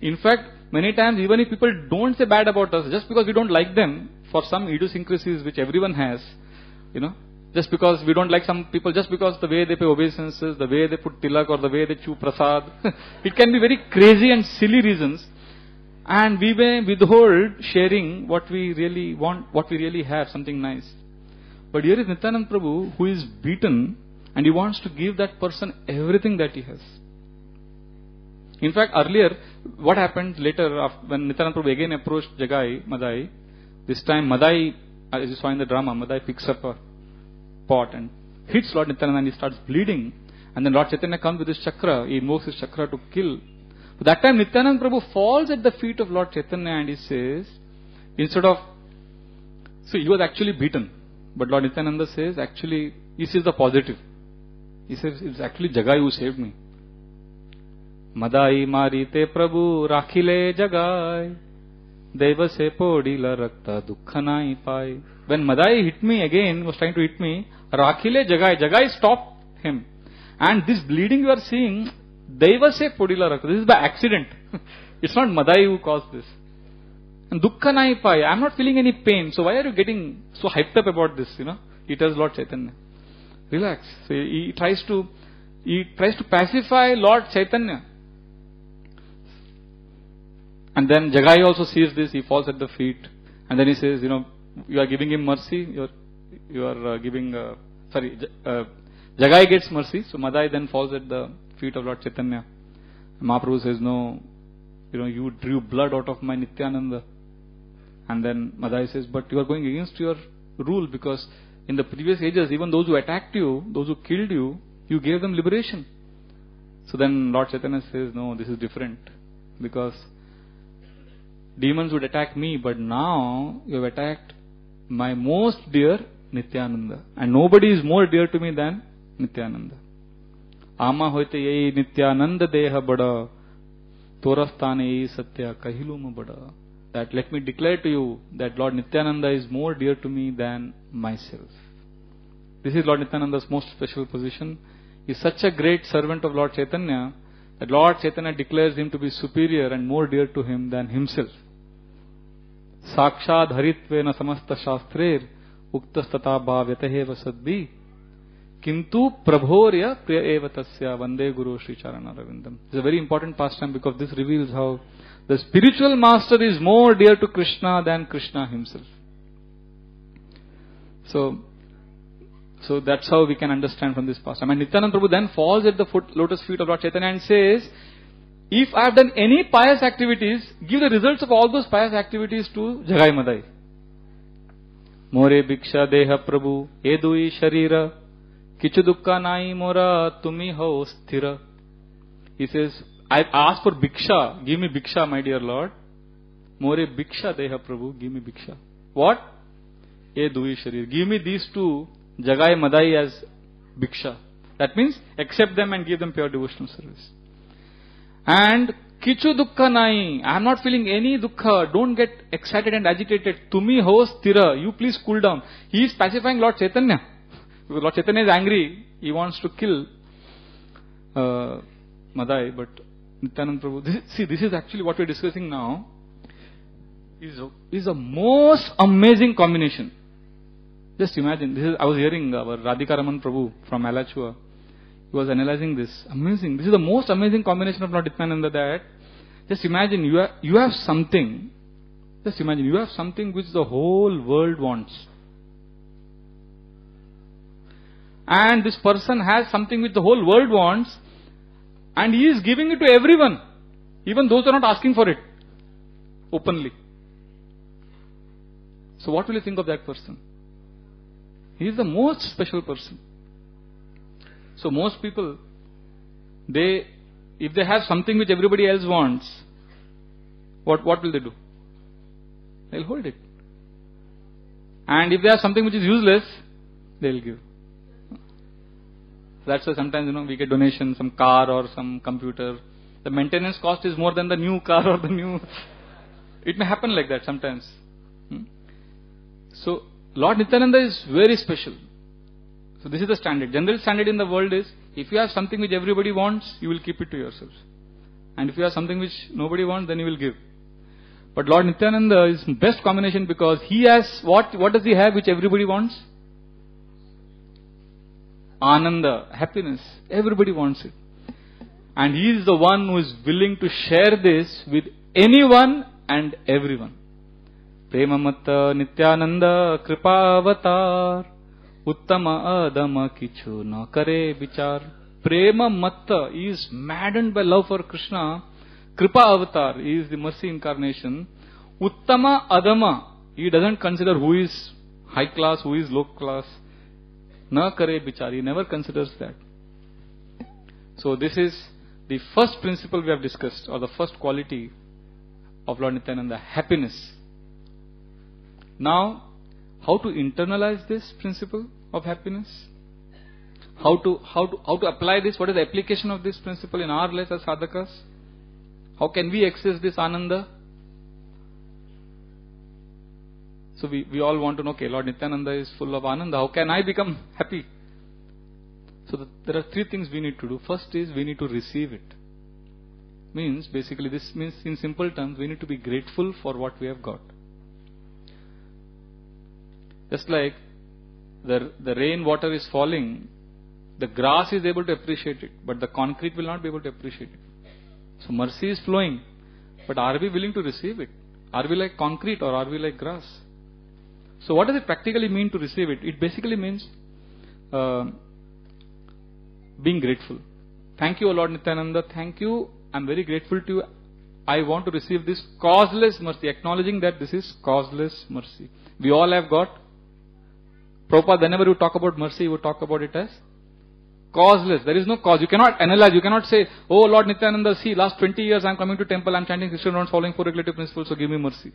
In fact, many times, even if people don't say bad about us, just because we don't like them, for some idiosyncrasies which everyone has, you know, just because we don't like some people, just because the way they pay obeisances, the way they put tilak or the way they chew prasad, it can be very crazy and silly reasons. And we may withhold sharing what we really want, what we really have, something nice. But here is Nityanand Prabhu who is beaten and he wants to give that person everything that he has. In fact, earlier, what happened later when Nityanand Prabhu again approached Jagai, Madai, this time Madai, as you saw in the drama, Madai picks up a pot and hits Lord Nityananda and he starts bleeding. And then Lord Chaitanya comes with his chakra, he invokes his chakra to kill. But that time Nityananda Prabhu falls at the feet of Lord Chaitanya and he says, instead of, so he was actually beaten. But Lord Nityananda says, actually, he sees the positive. He says, it's actually Jagai who saved me. Madai मारीते प्रभु राखिले जगाय देव से पोड़ी ल रखता दुख नाई पाए। When Madhai hit me again was trying to hit me राखी ले Jagai Jagai stop him and this bleeding you are सींग देव से पोड़ी ल रखता this is by accident it's not Madhai who cause this दुख नाई पाई I am not feeling any pain so why are you getting so hype up about this you know it is Lord Chaitanya relax tries to tries to pacify Lord Chaitanya And then Jagai also sees this, he falls at the feet. And then he says, you know, you are giving him mercy, you are, you are uh, giving, uh, sorry, uh, Jagai gets mercy, so Madai then falls at the feet of Lord Chaitanya. Mahaprabhu says, No, you know, you drew blood out of my Nityananda. And then Madai says, But you are going against your rule because in the previous ages, even those who attacked you, those who killed you, you gave them liberation. So then Lord Chaitanya says, No, this is different. Because demons would attack me, but now you have attacked my most dear Nityananda. And nobody is more dear to me than Nityananda. Ama hoite yei Nityananda deha bada, torastane yei satya kahilum bada. That let me declare to you that Lord Nityananda is more dear to me than myself. This is Lord Nityananda's most special position. He is such a great servant of Lord Chaitanya that Lord Chaitanya declares him to be superior and more dear to him than himself. साक्षाद हरित्वेन समस्त शास्त्रेर उक्तस्तता भाव्यतहेव सद्भि। किंतु प्रभोर्य प्रिय एव तस्य वंदे गुरु श्री चरण अरविंदम it's a very important pastime because this reveals how the spiritual master is more dear to Krishna than Krishna himself so So that's how we can understand from this. I mean, Nityananda Prabhu then falls at the foot, lotus feet of Lord Chaitanya and says, if I have done any pious activities, give the results of all those pious activities to Jagai Madai. More Bhiksha Deha Prabhu, Edui Sharira, Kichu Dukka Nai Mora, Tumi Ho Sthira. He says, I ask for Bhiksha, give me Bhiksha, my dear Lord. More Bhiksha Deha Prabhu, give me Bhiksha. What? Edui Sharira. Give me these two Jagai Madai as Bhiksha. That means accept them and give them pure devotional service. And Kichu Dukkha Nai. I am not feeling any Dukkha. Don't get excited and agitated. Tumi ho stira. You please cool down. He is pacifying Lord Chaitanya. Because Lord Chaitanya is angry. He wants to kill uh, Madai. But Nityanand Prabhu. This, see, this is actually what we are discussing now. Is a, is a most amazing combination. Just imagine, this is, I was hearing our Radhika Raman Prabhu from Alachua. He was analyzing this. Amazing. This is the most amazing combination of Lord Nityananda that just imagine you have, you have something. Just imagine you have something which the whole world wants. And this person has something which the whole world wants and he is giving it to everyone. Even those who are not asking for it. Openly. So what will you think of that person? He is the most special person. So most people, they, if they have something which everybody else wants, what, what will they do? They'll hold it. And if they have something which is useless, they'll give. That's why sometimes, you know, we get donation, some car or some computer. The maintenance cost is more than the new car or the new. It may happen like that sometimes. Hmm? So, Lord Nityananda is very special. So this is the standard. General standard in the world is, if you have something which everybody wants, you will keep it to yourselves. And if you have something which nobody wants, then you will give. But Lord Nityananda is best combination because he has, what, what does he have which everybody wants? Ananda, happiness. Everybody wants it. And he is the one who is willing to share this with anyone and everyone. Premamatta Nityananda Kripa Avatar. उत्तम अदम किचु न करे विचार। प्रेम मत is mad and by love for Krishna कृपा अवतार is the mercy incarnation उत्तम अदम he doesn't consider who is high class who is low class न करे विचार he never considers that so this is the first principle we have discussed और the first quality of Lord Nityananda happiness now how to internalize this principle of happiness? How to, how to, how to apply this? What is the application of this principle in our lives as sadhakas? How can we access this ananda? So we, we all want to know, okay, Lord Nityananda is full of ananda. How can I become happy? So the, there are three things we need to do. First is we need to receive it. Means basically this means in simple terms we need to be grateful for what we have got. Just like the, the rain water is falling, the grass is able to appreciate it, but the concrete will not be able to appreciate it. So mercy is flowing, but are we willing to receive it? Are we like concrete or are we like grass? So what does it practically mean to receive it? It basically means uh, being grateful. Thank you, O Lord Nityananda. Thank you. I'm very grateful to you. I want to receive this causeless mercy, acknowledging that this is causeless mercy. We all have got. Prabhupada, whenever you talk about mercy, you talk about it as causeless. There is no cause. You cannot analyze. You cannot say, Oh Lord Nityananda, see, last 20 years I'm coming to temple, I'm chanting Krishna rounds, following four regulative principles, so give me mercy.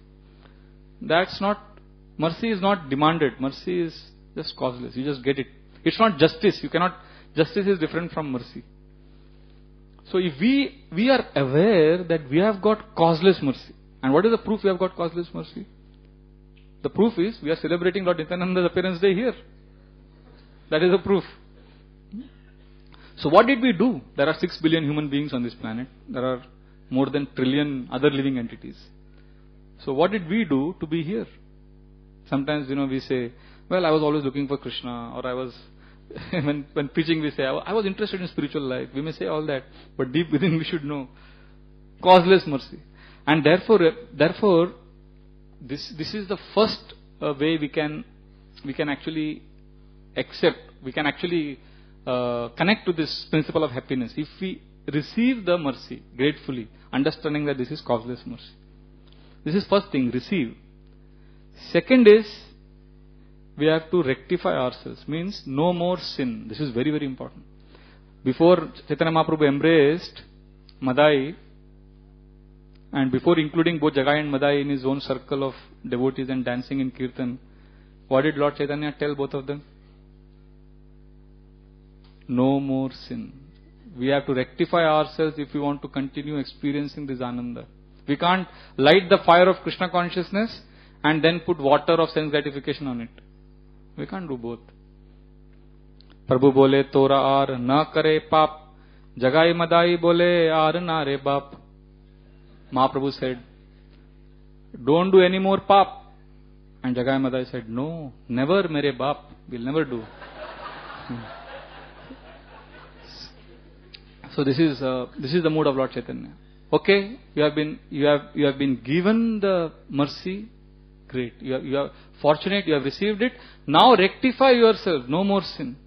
That's not, mercy is not demanded. Mercy is just causeless. You just get it. It's not justice. You cannot, justice is different from mercy. So if we, we are aware that we have got causeless mercy. And what is the proof we have got causeless mercy? The proof is we are celebrating Lord Nityananda's appearance day here. That is the proof. So what did we do? There are 6 billion human beings on this planet. There are more than trillion other living entities. So what did we do to be here? Sometimes, you know, we say, well, I was always looking for Krishna, or I was, when, when preaching we say, I was interested in spiritual life. We may say all that, but deep within we should know. Causeless mercy. And therefore, therefore, this, this is the first uh, way we can, we can actually accept, we can actually uh, connect to this principle of happiness. If we receive the mercy gratefully, understanding that this is causeless mercy. This is first thing, receive. Second is, we have to rectify ourselves, means no more sin. This is very, very important. Before Chaitanya Mahaprabhu embraced Madai, and before including both Jagai and Madai in his own circle of devotees and dancing in Kirtan, what did Lord Chaitanya tell both of them? No more sin. We have to rectify ourselves if we want to continue experiencing this Ananda. We can't light the fire of Krishna consciousness and then put water of sense gratification on it. We can't do both. प्रभु बोले तोरा are न करे पाप जगाई मदाई बोले are ना रे बाप Mahaprabhu said, Don't do any more pap. And Jagai Madai said, No, never mere bap. We'll never do. so this is uh, this is the mood of Lord Chaitanya. Okay, you have been you have you have been given the mercy. Great. You are, you are fortunate. You have received it. Now rectify yourself. No more sin.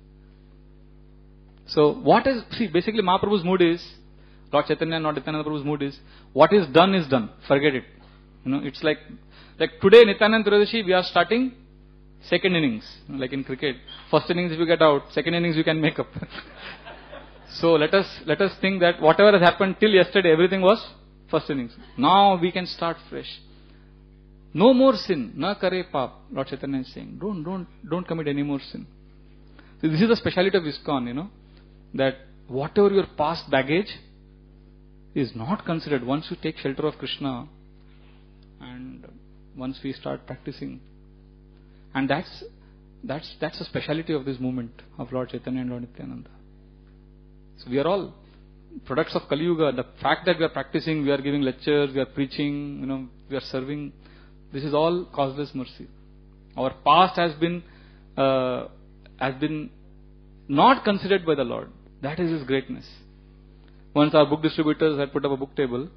So what is see basically Mahaprabhu's mood is Lord Chaitanya, not Nityananda Prabhu's mood is, what is done is done. Forget it. You know, it's like, like today Nityananda Trayodasi, we are starting second innings, like in cricket. First innings if you get out, second innings you can make up. so let us, let us think that whatever has happened till yesterday, everything was first innings. Now we can start fresh. No more sin. Na kare pap. Lord Chaitanya is saying, don't, don't, don't commit any more sin. So this is the speciality of ISKCON, you know, that whatever your past baggage, is not considered once you take shelter of Krishna and once we start practicing. And that's that's that's a speciality of this movement of Lord Chaitanya and Lord Nityananda. So we are all products of Kali Yuga. The fact that we are practicing, we are giving lectures, we are preaching, you know, we are serving. This is all causeless mercy. Our past has been uh, has been not considered by the Lord. That is His greatness. Once our book distributors had put up a book table,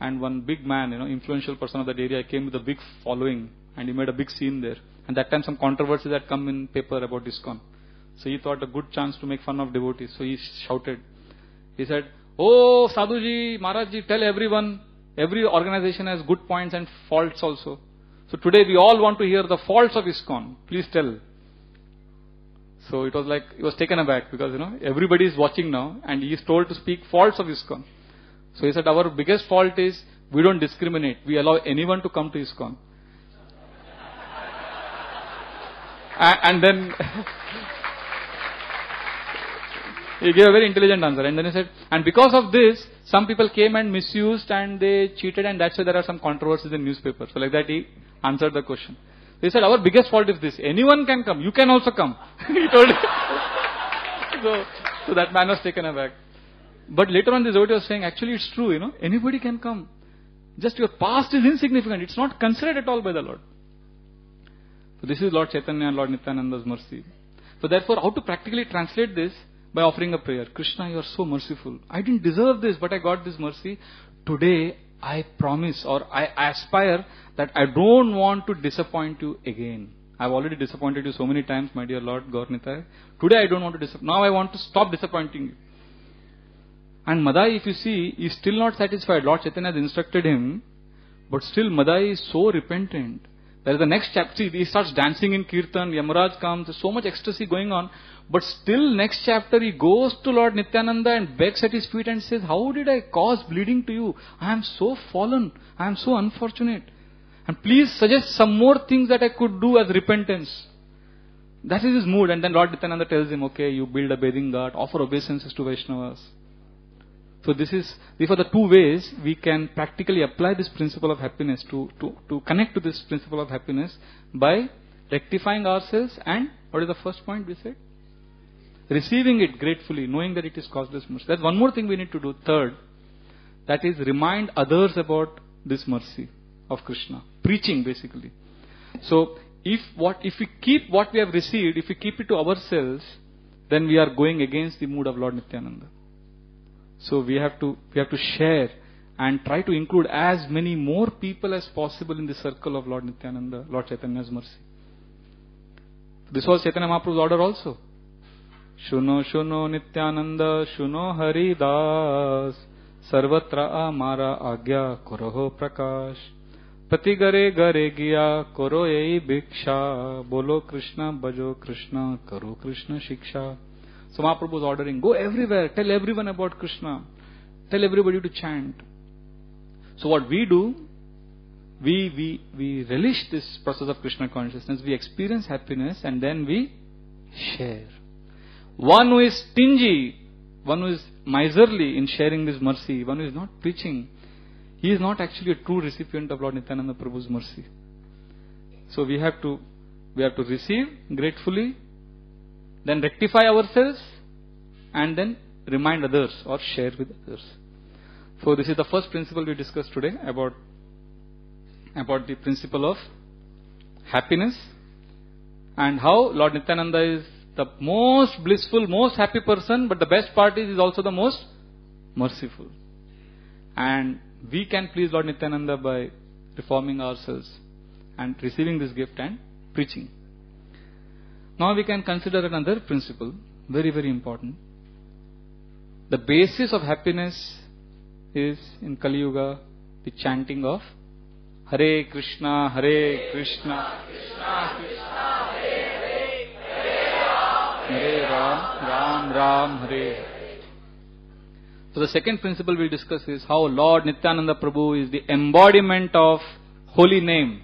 and one big man, you know, influential person of that area came with a big following, and he made a big scene there. And that time some controversies had come in paper about ISKCON. So he thought a good chance to make fun of devotees. So he shouted. He said, Oh, Sadhuji, Maharajji, tell everyone, every organization has good points and faults also. So today we all want to hear the faults of ISKCON. Please tell. So it was like, he was taken aback because, you know, everybody is watching now and he is told to speak faults of ISKCON. So he said, our biggest fault is we don't discriminate. We allow anyone to come to ISKCON. and then he gave a very intelligent answer. And then he said, and because of this, some people came and misused and they cheated and that's why there are some controversies in newspapers. So like that he answered the question. They said, our biggest fault is this. Anyone can come. You can also come. he told so, so that man was taken aback. But later on, this devotee was saying, actually, it's true, you know. Anybody can come. Just your past is insignificant. It's not considered at all by the Lord. So this is Lord Chaitanya and Lord Nityananda's mercy. So therefore, how to practically translate this? By offering a prayer. Krishna, you are so merciful. I didn't deserve this, but I got this mercy. Today, I promise or I aspire that I don't want to disappoint you again. I've already disappointed you so many times, my dear Lord Gaur Nitai. Today I don't want to disappoint. Now I want to stop disappointing you. And Madai, if you see, is still not satisfied. Lord Chaitanya has instructed him, but still Madai is so repentant. There is the next chapter, see, he starts dancing in Kirtan, Yamaraj comes, there's so much ecstasy going on. But still, next chapter, he goes to Lord Nityananda and begs at his feet and says, How did I cause bleeding to you? I am so fallen. I am so unfortunate. And please suggest some more things that I could do as repentance. That is his mood. And then Lord Nityananda tells him, Okay, you build a bathing ghat, offer obeisances to Vaishnavas. So this is, these are the two ways we can practically apply this principle of happiness to, to, to connect to this principle of happiness by rectifying ourselves and, what is the first point we said? Receiving it gratefully, knowing that it is causeless mercy. That's one more thing we need to do. Third, that is remind others about this mercy of Krishna. Preaching basically. So if what if we keep what we have received, if we keep it to ourselves, then we are going against the mood of Lord Nityananda. So we have to we have to share and try to include as many more people as possible in the circle of Lord Nityananda, Lord Chaitanya's mercy. This was Chaitanya Mahaprabhu's order also. Shuno Shuno Nityananda Shuno Hari Das Sarvatra Amara Agya Koroho Prakash Pati Gare Gare Gya Ei Bhiksha Bolo Krishna Bajo Krishna Karo Krishna Shiksha so Mahaprabhu was ordering, go everywhere, tell everyone about Krishna, tell everybody to chant. So what we do, we, we, we relish this process of Krishna consciousness, we experience happiness and then we share. One who is stingy, one who is miserly in sharing this mercy, one who is not preaching, he is not actually a true recipient of Lord Nityananda Prabhu's mercy. So we have to, we have to receive gratefully then rectify ourselves and then remind others or share with others. So this is the first principle we discussed today about about the principle of happiness and how Lord Nityananda is the most blissful, most happy person, but the best part is, is also the most merciful. And we can please Lord Nityananda by reforming ourselves and receiving this gift and preaching. Now we can consider another principle, very, very important. The basis of happiness is in Kali Yuga the chanting of Hare Krishna, Hare Krishna, Krishna Krishna, Hare Hare, Hare Ram, Ram Ram, Hare. So the second principle we'll discuss is how Lord Nityananda Prabhu is the embodiment of holy name.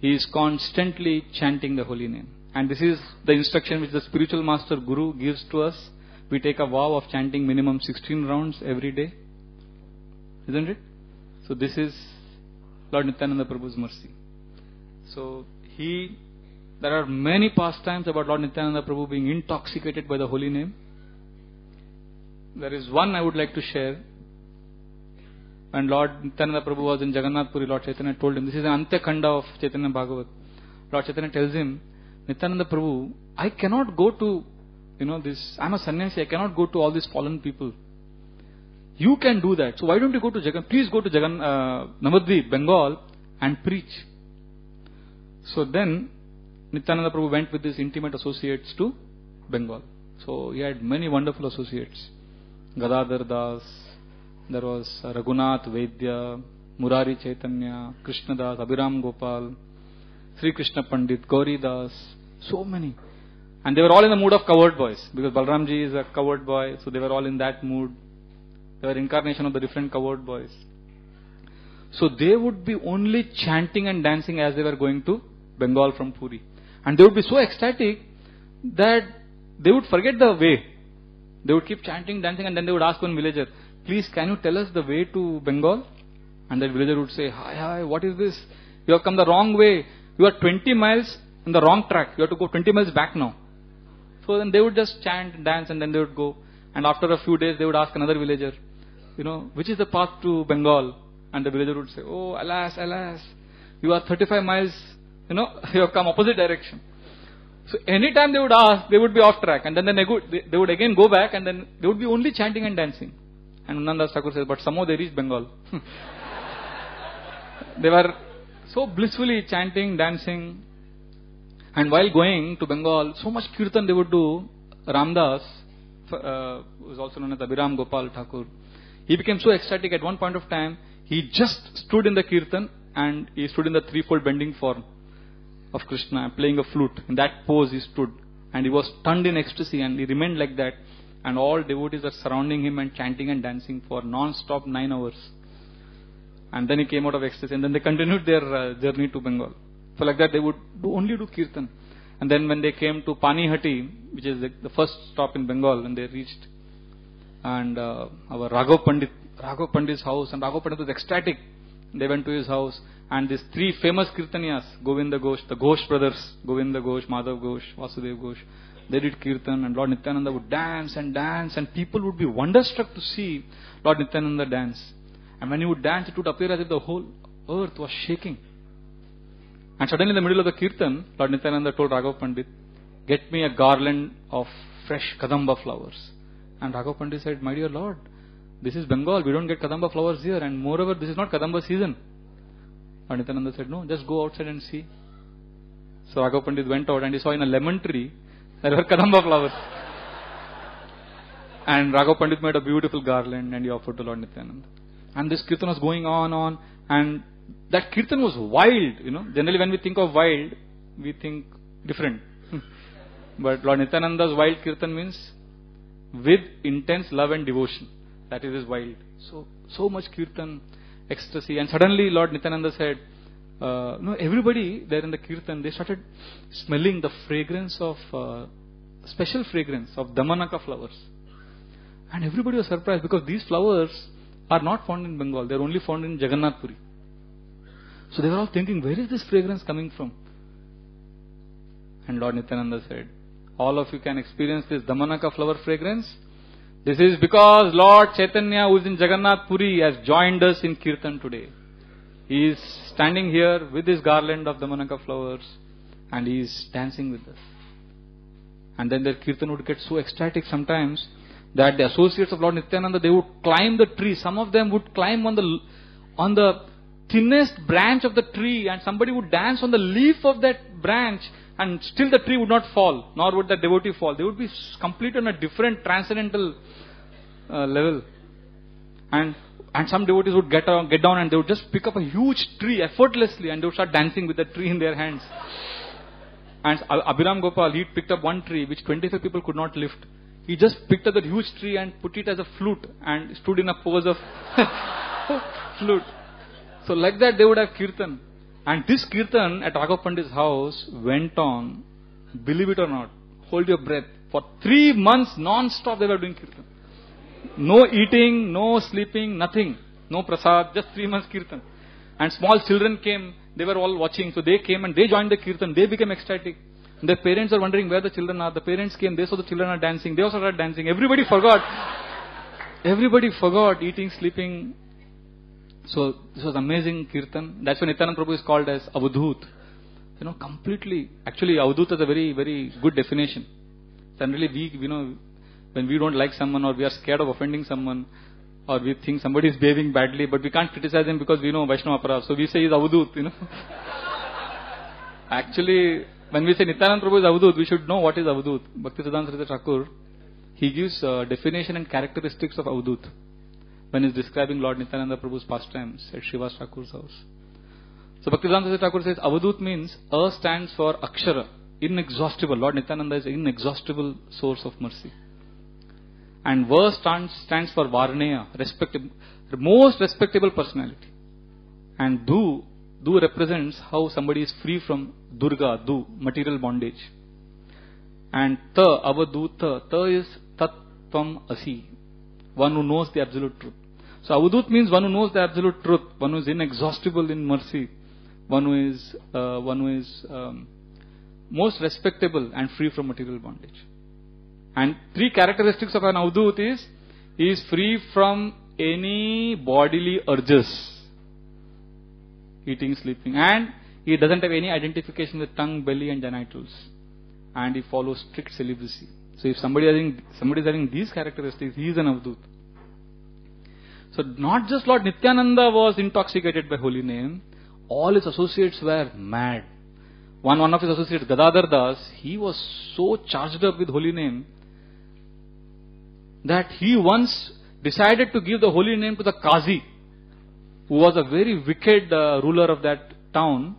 He is constantly chanting the holy name. And this is the instruction which the spiritual master Guru gives to us. We take a vow of chanting minimum 16 rounds every day. Isn't it? So this is Lord Nityananda Prabhu's mercy. So he, there are many pastimes about Lord Nityananda Prabhu being intoxicated by the holy name. There is one I would like to share. When Lord Nityananda Prabhu was in Jagannath Puri, Lord Chaitanya told him, this is an Antya of Chaitanya Bhagavat. Lord Chaitanya tells him, Nityananda Prabhu, I cannot go to, you know, this, I'm a sannyasi, I cannot go to all these fallen people. You can do that. So why don't you go to Jagan, please go to Jagan, uh, Bengal and preach. So then, Nityananda Prabhu went with his intimate associates to Bengal. So he had many wonderful associates. Gadadhar Das, there was Raghunath Vaidya, Murari Chaitanya, Krishna Das, Abhiram Gopal, Sri Krishna Pandit, Gauri Das, so many. And they were all in the mood of cowherd boys because Balramji is a cowherd boy, so they were all in that mood. They were incarnation of the different cowherd boys. So they would be only chanting and dancing as they were going to Bengal from Puri. And they would be so ecstatic that they would forget the way. They would keep chanting, dancing, and then they would ask one villager, Please, can you tell us the way to Bengal? And that villager would say, Hi, hi, what is this? You have come the wrong way. You are 20 miles in the wrong track. You have to go 20 miles back now. So then they would just chant, and dance, and then they would go. And after a few days, they would ask another villager, you know, which is the path to Bengal? And the villager would say, oh, alas, alas, you are 35 miles, you know, you have come opposite direction. So anytime they would ask, they would be off track. And then they would, they would again go back and then they would be only chanting and dancing. And Nanda Thakur says, but somehow they reached Bengal. they were so blissfully chanting, dancing. And while going to Bengal, so much kirtan they would do. Ramdas, uh, is also known as Abhiram Gopal Thakur, he became so ecstatic at one point of time, he just stood in the kirtan and he stood in the threefold bending form of Krishna, playing a flute. In that pose he stood and he was stunned in ecstasy and he remained like that. And all devotees are surrounding him and chanting and dancing for non-stop nine hours. And then he came out of ecstasy and then they continued their uh, journey to Bengal. So like that they would do, only do kirtan. And then when they came to Panihati, which is the, the first stop in Bengal, when they reached, and uh, our Raghav Pandit, Raghav Pandit's house, and Raghav Pandit was ecstatic. They went to his house, and these three famous Kirtaniyas, Govinda Ghosh, the Ghosh brothers, Govinda Ghosh, Madhav Ghosh, Vasudev Ghosh, they did Kirtan, and Lord Nityananda would dance and dance, and people would be wonderstruck to see Lord Nityananda dance. And when he would dance, it would appear as if the whole earth was shaking. And suddenly in the middle of the kirtan, Lord Nityananda told Raghav Pandit, get me a garland of fresh kadamba flowers. And Raghav Pandit said, my dear Lord, this is Bengal, we don't get kadamba flowers here and moreover this is not kadamba season. Lord Nityananda said, no, just go outside and see. So Raghav Pandit went out and he saw in a lemon tree, there were kadamba flowers. and Raghav Pandit made a beautiful garland and he offered to Lord Nityananda. And this kirtan was going on, on, and that kirtan was wild, you know. Generally, when we think of wild, we think different. but Lord Nityananda's wild kirtan means with intense love and devotion. That is his wild. So, so much kirtan, ecstasy. And suddenly, Lord Nityananda said, uh, no, everybody there in the kirtan, they started smelling the fragrance of, uh, special fragrance of Damanaka flowers. And everybody was surprised because these flowers are not found in Bengal. They are only found in Jagannath Puri. So they were all thinking, where is this fragrance coming from? And Lord Nityananda said, all of you can experience this Damanaka flower fragrance. This is because Lord Chaitanya, who is in Jagannath Puri, has joined us in Kirtan today. He is standing here with his garland of Damanaka flowers and he is dancing with us. And then their Kirtan would get so ecstatic sometimes that the associates of Lord Nityananda, they would climb the tree. Some of them would climb on the, on the thinnest branch of the tree and somebody would dance on the leaf of that branch and still the tree would not fall, nor would the devotee fall. They would be complete on a different transcendental uh, level. And and some devotees would get, on, get down and they would just pick up a huge tree effortlessly and they would start dancing with the tree in their hands. And Abhiram Gopal, he picked up one tree which 25 people could not lift. He just picked up that huge tree and put it as a flute and stood in a pose of flute. So like that they would have kirtan. And this kirtan at Raghav Pandit's house went on, believe it or not, hold your breath. For three months non-stop they were doing kirtan. No eating, no sleeping, nothing. No prasad, just three months kirtan. And small children came, they were all watching, so they came and they joined the kirtan. They became ecstatic. Their parents are wondering where the children are. The parents came, they saw the children are dancing. They also started dancing. Everybody forgot. Everybody forgot eating, sleeping, so this was amazing kirtan. That's why Nityananda Prabhu is called as Avadhut. You know, completely. Actually, Avadhut is a very, very good definition. Generally, we, you know, when we don't like someone or we are scared of offending someone or we think somebody is behaving badly, but we can't criticize him because we know Vaishnava Aparad. So we say he's Avadhut, you know. Actually, when we say Nityananda Prabhu is Avadhut, we should know what is Avadhut. Bhakti Siddhanta Thakur, he gives uh, definition and characteristics of Avadhut when he's describing Lord Nityananda Prabhu's pastimes at Srivas Thakur's house. So Bhaktivedanta Thakur says Avadut means A stands for Akshara, inexhaustible. Lord Nityananda is inexhaustible source of mercy. And V stands, stands for Varneya, most respectable personality. And Du, Du represents how somebody is free from Durga, Du, material bondage. And Ta, Avadut, Ta is Tat Tvam Asi, one who knows the absolute truth. So Avadut means one who knows the absolute truth, one who is inexhaustible in mercy, one who is, uh, one who is um, most respectable and free from material bondage. And three characteristics of an Avadut is, he is free from any bodily urges, eating, sleeping, and he doesn't have any identification with tongue, belly, and genitals, and he follows strict celibacy. So if somebody is having, somebody is having these characteristics, he is an Avadut. So not just Lord Nityananda was intoxicated by holy name, all his associates were mad. One, one of his associates, Gadadhar Das, he was so charged up with holy name that he once decided to give the holy name to the Qazi, who was a very wicked uh, ruler of that town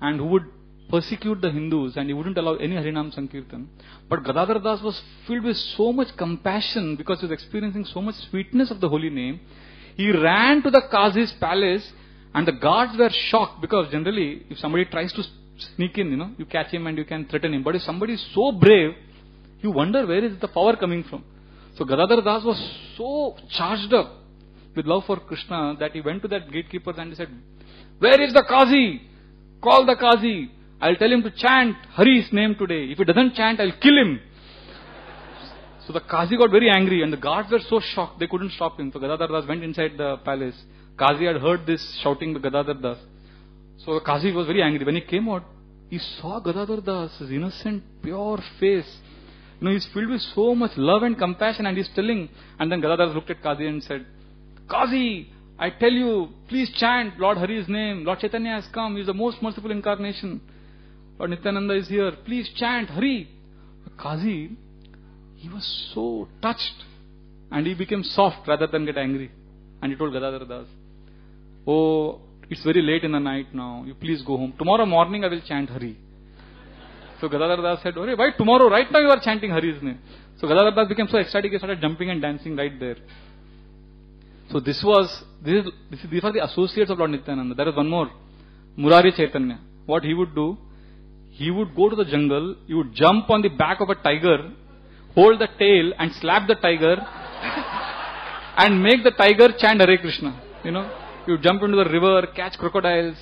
and who would persecute the Hindus and he wouldn't allow any Harinam Sankirtan. But Gadadhar Das was filled with so much compassion because he was experiencing so much sweetness of the holy name. He ran to the Qazi's palace and the guards were shocked because generally if somebody tries to sneak in, you know, you catch him and you can threaten him. But if somebody is so brave, you wonder where is the power coming from. So Gadadhar Das was so charged up with love for Krishna that he went to that gatekeeper and he said, Where is the Qazi? Call the Qazi. I'll tell him to chant Hari's name today. If he doesn't chant, I'll kill him. So the Qazi got very angry and the guards were so shocked they couldn't stop him. So Gadadhar Das went inside the palace. Qazi had heard this shouting by Gadadhar Das. So the Qazi was very angry. When he came out, he saw Gadadhar Das' innocent, pure face. You know, he's filled with so much love and compassion and he's telling. And then Gadadhar looked at Qazi and said, Qazi, I tell you, please chant Lord Hari's name. Lord Chaitanya has come. He's the most merciful incarnation. Lord Nityananda is here. Please chant Hari. Qazi, he was so touched and he became soft rather than get angry. And he told Gadadhar Das, Oh, it's very late in the night now. You please go home. Tomorrow morning I will chant Hari. So Gadadhar Das said, oh, why tomorrow? Right now you are chanting Hari's name. So Gadadhar Das became so ecstatic he started jumping and dancing right there. So this was, this is, this is, these are the associates of Lord Nityananda. There is one more. Murari Chaitanya. What he would do, he would go to the jungle, he would jump on the back of a tiger, hold the tail and slap the tiger and make the tiger chant Hare Krishna. You know, he would jump into the river, catch crocodiles,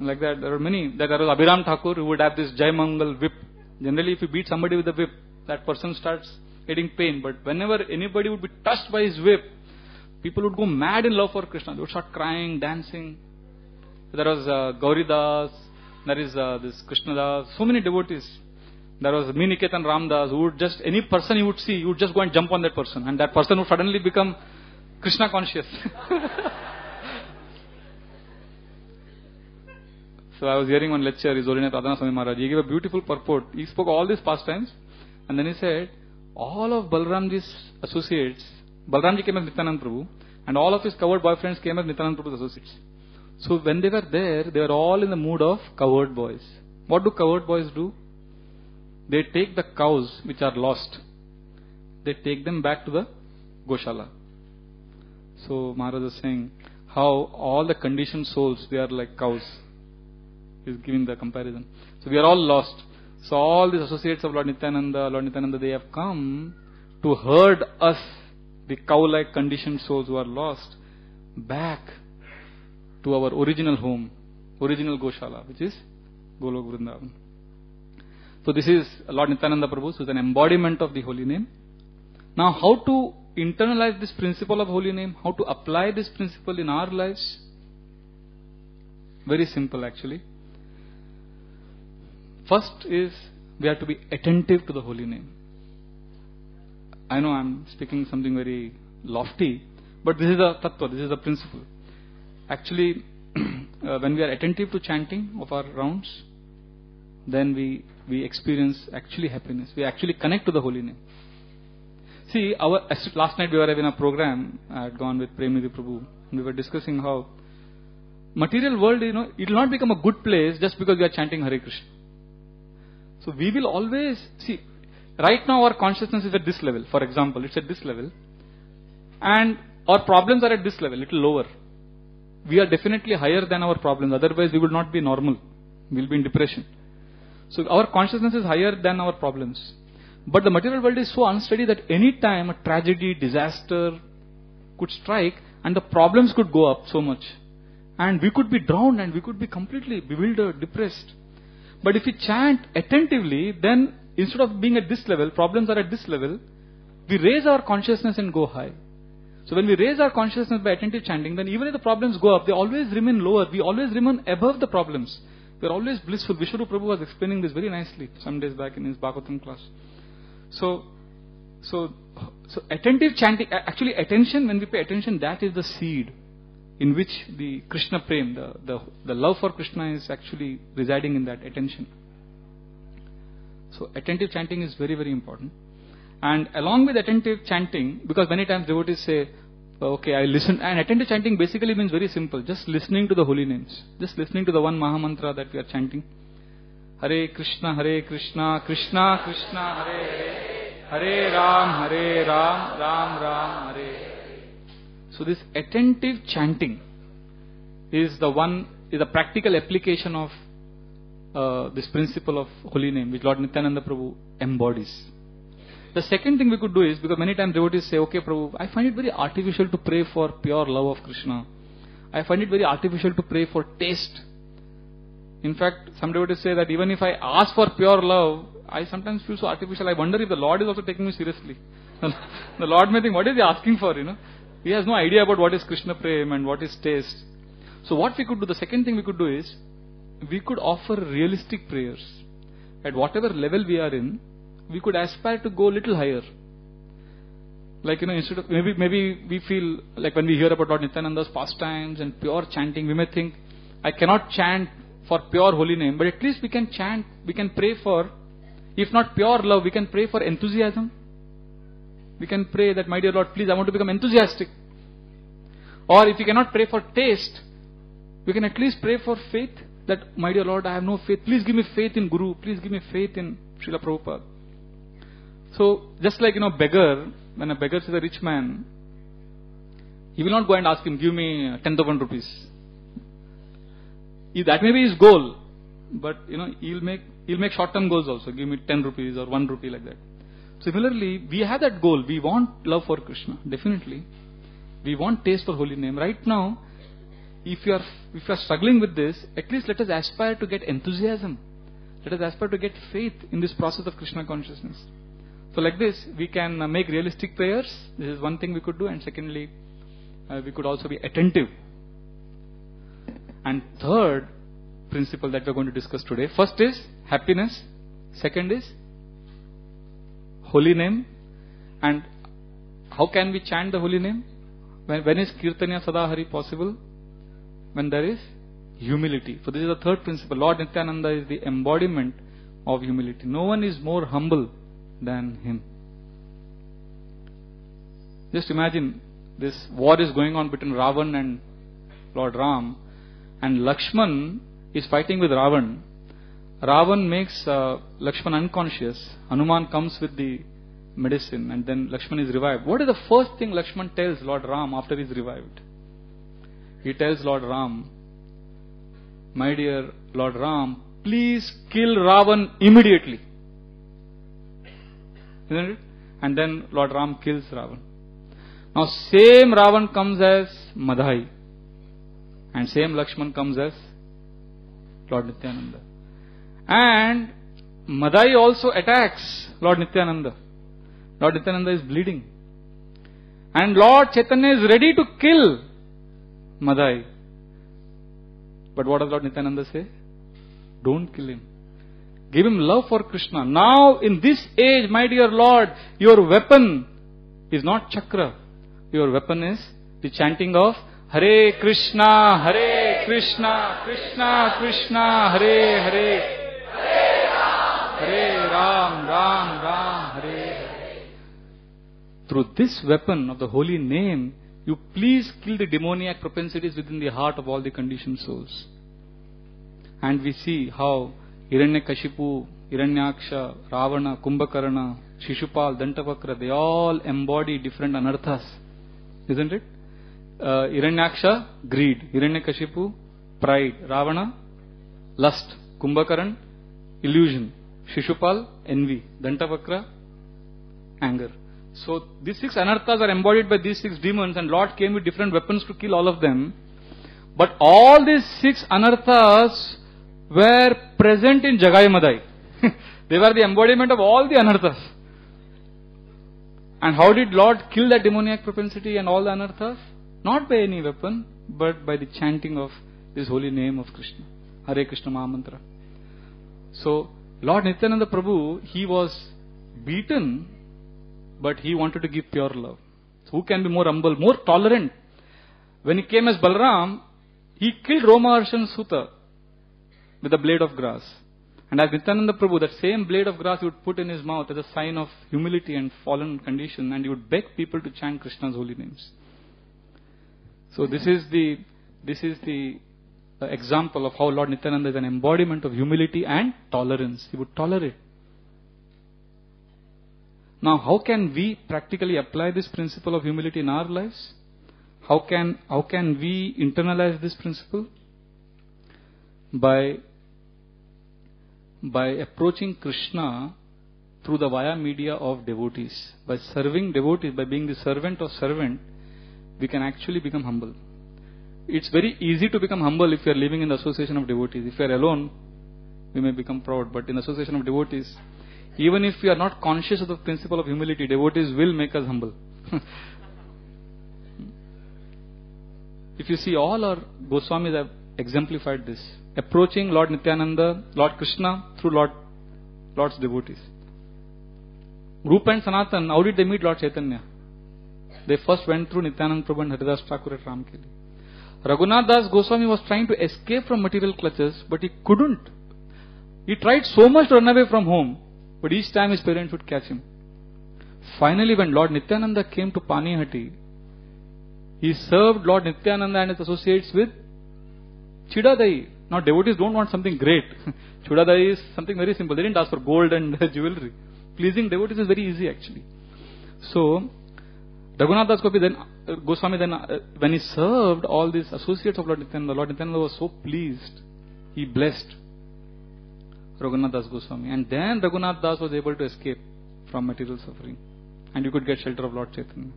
like that. There are many. There was Abhiram Thakur who would have this Jai Mangal whip. Generally, if you beat somebody with a whip, that person starts getting pain. But whenever anybody would be touched by his whip, people would go mad in love for Krishna. They would start crying, dancing. There was uh, there is uh, this Krishna Das, so many devotees. There was Minaketan Ramdas who would just, any person you would see, you would just go and jump on that person. And that person would suddenly become Krishna conscious. so I was hearing one lecture, His Holiness Radhanath Swami Maharaj. He gave a beautiful purport. He spoke all these pastimes. And then he said, all of Balramji's associates, Balramji came as Nityanand Prabhu, and all of his cowherd boyfriends came as Nityanand Prabhu's associates. So when they were there, they were all in the mood of cowherd boys. What do cowherd boys do? They take the cows which are lost. They take them back to the Goshala. So Maharaj is saying how all the conditioned souls, they are like cows. He's giving the comparison. So we are all lost. So all these associates of Lord Nityananda, Lord Nityananda, they have come to herd us, the cow-like conditioned souls who are lost, back to our original home, original Goshala, which is Golok Vrindavan. So this is Lord Nityananda Prabhu, who is an embodiment of the holy name. Now, how to internalize this principle of holy name, how to apply this principle in our lives? Very simple, actually. First is we have to be attentive to the holy name. I know I'm speaking something very lofty, but this is a tattva, this is a principle. Actually, uh, when we are attentive to chanting of our rounds, then we, we experience actually happiness. We actually connect to the holy name. See, our last night we were having a program. I had gone with Premidi Prabhu. And we were discussing how material world, you know, it will not become a good place just because we are chanting Hare Krishna. So we will always see. Right now, our consciousness is at this level. For example, it's at this level, and our problems are at this level, little lower. We are definitely higher than our problems. Otherwise, we would not be normal. We'll be in depression. So our consciousness is higher than our problems. But the material world is so unsteady that any time a tragedy, disaster could strike and the problems could go up so much. And we could be drowned and we could be completely bewildered, depressed. But if we chant attentively, then instead of being at this level, problems are at this level, we raise our consciousness and go high. So when we raise our consciousness by attentive chanting, then even if the problems go up, they always remain lower. We always remain above the problems. We are always blissful. Vishwarup Prabhu was explaining this very nicely some days back in his Bhagavatam class. So, so, so attentive chanting, actually attention, when we pay attention, that is the seed in which the Krishna Prem, the, the, the love for Krishna is actually residing in that attention. So attentive chanting is very, very important. And along with attentive chanting, because many times devotees say, oh, okay, I listen, and attentive chanting basically means very simple, just listening to the holy names, just listening to the one Mahamantra that we are chanting. Hare Krishna, Hare Krishna, Krishna Krishna, Hare Hare, Hare Ram, Hare Ram, Ram Ram, Hare. So this attentive chanting is the one, is a practical application of uh, this principle of holy name, which Lord Nityananda Prabhu embodies. The second thing we could do is, because many times devotees say, okay Prabhu, I find it very artificial to pray for pure love of Krishna. I find it very artificial to pray for taste. In fact, some devotees say that even if I ask for pure love, I sometimes feel so artificial. I wonder if the Lord is also taking me seriously. the Lord may think, what is he asking for, you know? He has no idea about what is Krishna Prem and what is taste. So what we could do, the second thing we could do is, we could offer realistic prayers. At whatever level we are in, we could aspire to go a little higher. Like, you know, instead of, maybe, maybe we feel, like when we hear about Lord Nityananda's pastimes and pure chanting, we may think, I cannot chant for pure holy name, but at least we can chant, we can pray for, if not pure love, we can pray for enthusiasm. We can pray that, my dear Lord, please, I want to become enthusiastic. Or if we cannot pray for taste, we can at least pray for faith that, my dear Lord, I have no faith. Please give me faith in Guru. Please give me faith in Srila Prabhupada. So, just like, you know, beggar, when a beggar sees a rich man, he will not go and ask him, give me 10,000 rupees. That may be his goal, but, you know, he'll make, he'll make short-term goals also. Give me 10 rupees or 1 rupee like that. Similarly, we have that goal. We want love for Krishna, definitely. We want taste for holy name. Right now, if you are if you are struggling with this, at least let us aspire to get enthusiasm. Let us aspire to get faith in this process of Krishna consciousness. So, like this, we can uh, make realistic prayers. This is one thing we could do, and secondly, uh, we could also be attentive. And third principle that we are going to discuss today first is happiness, second is holy name, and how can we chant the holy name? When, when is Kirtanya Sadahari possible? When there is humility. So, this is the third principle. Lord Nityananda is the embodiment of humility. No one is more humble than him. Just imagine this war is going on between Ravan and Lord Ram, and Lakshman is fighting with Ravan. Ravan makes uh, Lakshman unconscious. Hanuman comes with the medicine, and then Lakshman is revived. What is the first thing Lakshman tells Lord Ram after he is revived? He tells Lord Ram, My dear Lord Ram, please kill Ravan immediately. Isn't it? And then Lord Ram kills Ravan. Now same Ravan comes as Madhai. And same Lakshman comes as Lord Nityananda. And Madhai also attacks Lord Nityananda. Lord Nityananda is bleeding. And Lord Chaitanya is ready to kill Madhai. But what does Lord Nityananda say? Don't kill him. Give him love for Krishna. Now, in this age, my dear Lord, your weapon is not chakra. Your weapon is the chanting of Hare Krishna, Hare Krishna, Krishna Krishna, Hare Hare, Hare Ram, Ram Ram, Hare Through this weapon of the holy name, you please kill the demoniac propensities within the heart of all the conditioned souls. And we see how Hiranyakashipu, Hiranyaksha, Ravana, Kumbhakarna, Shishupal, Dantavakra, they all embody different anarthas. Isn't it? Uh, Hiranyaksha, greed. Hiranyakashipu, pride. Ravana, lust. Kumbhakaran, illusion. Shishupal, envy. Dantavakra, anger. So these six anarthas are embodied by these six demons and Lord came with different weapons to kill all of them. But all these six anarthas were present in Jagai Madai. they were the embodiment of all the anarthas. And how did Lord kill that demoniac propensity and all the anarthas? Not by any weapon, but by the chanting of this holy name of Krishna. Hare Krishna Mahamantra. So, Lord Nityananda Prabhu, he was beaten, but he wanted to give pure love. So who can be more humble, more tolerant? When he came as Balram, he killed Romaharshan Suta with a blade of grass. And as Nityananda Prabhu, that same blade of grass he would put in his mouth as a sign of humility and fallen condition, and he would beg people to chant Krishna's holy names. So this is the this is the example of how Lord Nityananda is an embodiment of humility and tolerance. He would tolerate. Now, how can we practically apply this principle of humility in our lives? How can how can we internalize this principle? By by approaching Krishna through the via media of devotees. By serving devotees, by being the servant of servant, we can actually become humble. It's very easy to become humble if you are living in the association of devotees. If you are alone, we may become proud, but in association of devotees, even if we are not conscious of the principle of humility, devotees will make us humble. if you see, all our Goswamis have exemplified this approaching Lord Nityananda, Lord Krishna through Lord Lord's devotees. Rupa and Sanatan, how did they meet Lord Chaitanya? They first went through Nityananda Prabhu and Haridas Thakur at Ramkeli. Raghunath Das Goswami was trying to escape from material clutches, but he couldn't. He tried so much to run away from home, but each time his parents would catch him. Finally, when Lord Nityananda came to Panihati, he served Lord Nityananda and his associates with Chidadai, now devotees don't want something great. Chudadai is something very simple. They didn't ask for gold and jewelry. Pleasing devotees is very easy actually. So, Raghunath Das Goswami then, uh, Goswami then, uh, when he served all these associates of Lord Nityananda, Lord Nityananda was so pleased. He blessed Raghunath Das Goswami. And then Raghunath Das was able to escape from material suffering. And you could get shelter of Lord Chaitanya.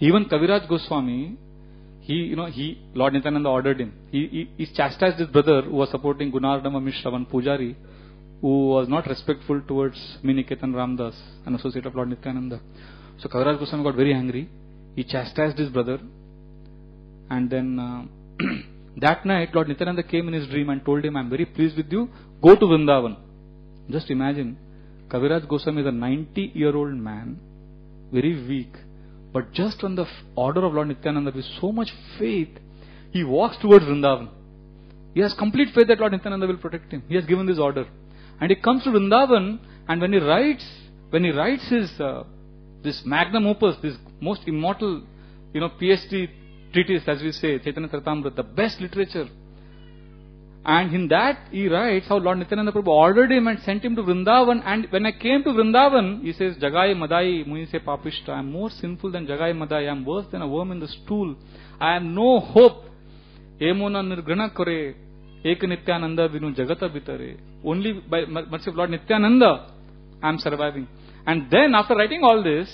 Even Kaviraj Goswami, he, you know, he, Lord Nityananda ordered him. He, he, he chastised his brother who was supporting Gunarnava Mishra, one Pujari, who was not respectful towards Minaketan Ramdas, an associate of Lord Nityananda. So Kaviraj Goswami got very angry. He chastised his brother. And then uh, that night, Lord Nityananda came in his dream and told him, I am very pleased with you. Go to Vrindavan. Just imagine, Kaviraj Goswami is a 90 year old man, very weak but just on the order of Lord Nityananda, with so much faith, he walks towards Vrindavan. He has complete faith that Lord Nityananda will protect him. He has given this order. And he comes to Vrindavan, and when he writes, when he writes his, uh, this magnum opus, this most immortal, you know, PhD treatise, as we say, Chaitanya Charitamrita, the best literature, and in that, he writes how Lord Nityananda Prabhu ordered him and sent him to Vrindavan. And when I came to Vrindavan, he says, Jagai Madai, Muni se Papishta. I am more sinful than Jagai Madai. I am worse than a worm in the stool. I have no hope. Emona nirgrana kore. Ek Nityananda vinu jagata bitare. Only by mercy of Lord Nityananda, I am surviving. And then, after writing all this,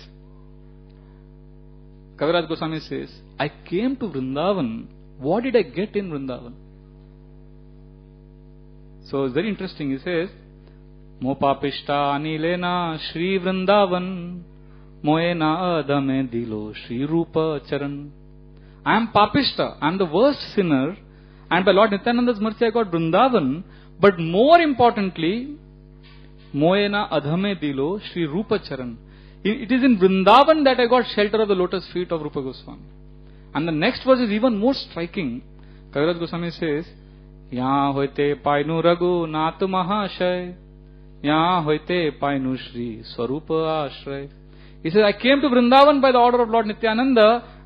Kaviraj Goswami says, I came to Vrindavan. What did I get in Vrindavan? So it's very interesting. He says, Mopapishta anilena Shri Vrindavan Moena adame dilo Shri Rupa Charan. I am Papishta. I am the worst sinner. And by Lord Nityananda's mercy I got Vrindavan. But more importantly, Moena adhame dilo Shri Rupa Charan. It is in Vrindavan that I got shelter of the lotus feet of Rupa Goswami. And the next verse is even more striking. Kaviraj Goswami says, यहाँ होते पायनु रघुनाथ महाशय, यहाँ होते पायनु श्री स्वरूप आश्रय। He I came to Vrindavan by the order of Lord Nityananda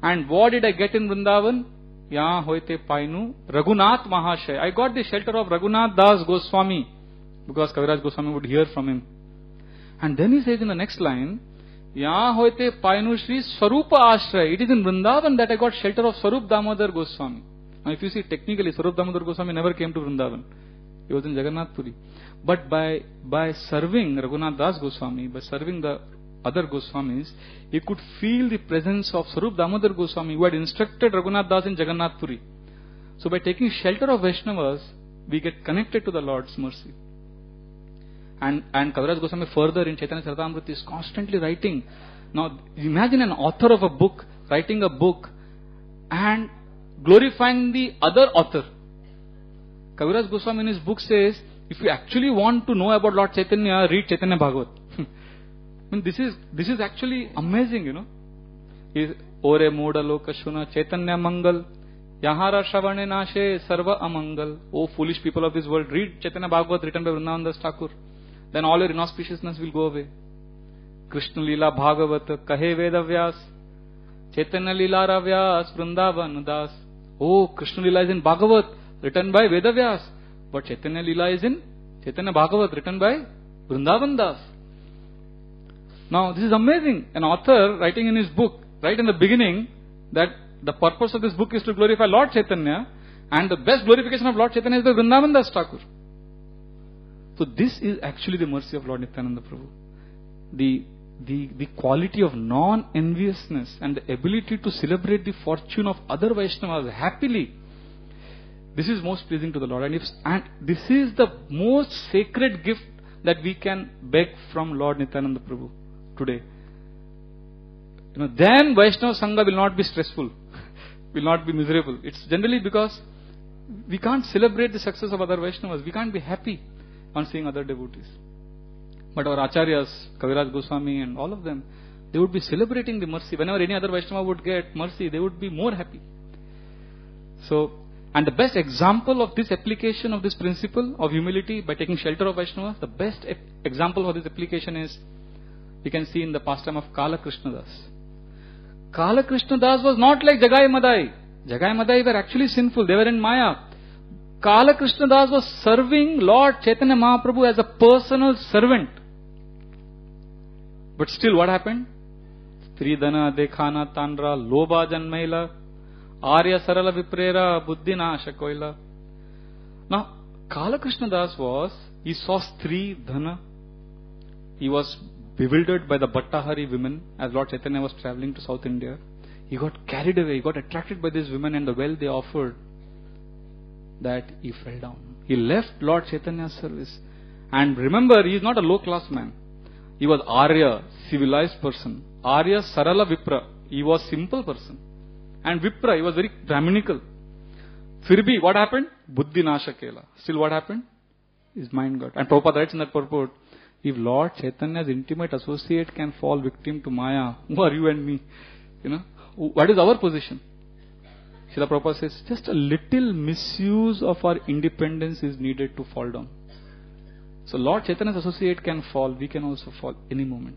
and what did I get in Vrindavan यहाँ होते पायनु रघुनाथ महाशय। I got the shelter of Raghunath Das Goswami because Kaviraj Goswami would hear from him and then he says in the next line यहाँ होते पाइनु श्री स्वरूप आश्रय। It is in Vrindavan that I got shelter of Swarup Damodar Goswami Now, if you see technically, Swarup Damodar Goswami never came to Vrindavan. He was in Jagannath Puri. But by, by serving Raghunath Das Goswami, by serving the other Goswamis, he could feel the presence of Swarup Damodar Goswami who had instructed Raghunath Das in Jagannath Puri. So by taking shelter of Vaishnavas, we get connected to the Lord's mercy. And, and Kaviraj Goswami further in Chaitanya Charitamrita is constantly writing. Now, imagine an author of a book writing a book and glorifying the other author. Kaviraj Goswami in his book says, if you actually want to know about Lord Chaitanya, read Chaitanya Bhagavat. I mean, this is, this is actually amazing, you know. Is Ore Moda Lokashuna Chaitanya Mangal Yahara Shravane Nashe Sarva Amangal. O foolish people of this world, read Chaitanya Bhagavat written by Vrindavan Das Thakur. Then all your inauspiciousness will go away. Krishna Lila Bhagavat Kahe Veda Vyas. Chaitanya Lila Ravyas Vrindavan Das. Oh, Krishna Lila is in Bhagavat, written by Veda Vyas. But Chaitanya Lila is in Chaitanya Bhagavat, written by Vrindavan Das. Now, this is amazing. An author writing in his book, right in the beginning, that the purpose of this book is to glorify Lord Chaitanya, and the best glorification of Lord Chaitanya is by Vrindavan Thakur. So, this is actually the mercy of Lord Nityananda Prabhu. The, the, the quality of non enviousness and the ability to celebrate the fortune of other Vaishnavas happily. This is most pleasing to the Lord. And, if, and this is the most sacred gift that we can beg from Lord Nityananda Prabhu today. You know, then Vaishnava Sangha will not be stressful, will not be miserable. It's generally because we can't celebrate the success of other Vaishnavas. We can't be happy on seeing other devotees. But our Acharyas, Kaviraj Goswami and all of them, they would be celebrating the mercy. Whenever any other Vaishnava would get mercy, they would be more happy. So, and the best example of this application of this principle of humility by taking shelter of Vaishnavas, the best example for this application is we can see in the pastime of Kala Krishnadas. Kala Krishnadas was not like Jagai Madai. Jagai Madai were actually sinful, they were in Maya. Kala Krishnadas was serving Lord Chaitanya Mahaprabhu as a personal servant. But still, what happened? Stridana, Dekhana, Tanra, Loba Janmaila, Arya Sarala Viprera, Buddhina Shakoila. Now, Kala Krishnadas was, he saw Stri Dhana. He was bewildered by the Bhattathari women as Lord Chaitanya was traveling to South India. He got carried away, he got attracted by these women and the wealth they offered that he fell down. He left Lord Chaitanya's service. And remember, he is not a low class man. He was Arya, civilized person. Arya Sarala Vipra. He was simple person. And Vipra, he was very Brahminical. Firbi, what happened? Buddhi Nashakela. Still what happened? His mind got. And Prabhupada writes in that purport, if Lord Chaitanya's intimate associate can fall victim to Maya, who are you and me? You know, what is our position? Srila Prabhupada says, just a little misuse of our independence is needed to fall down. So Lord Chaitanya's associate can fall, we can also fall any moment.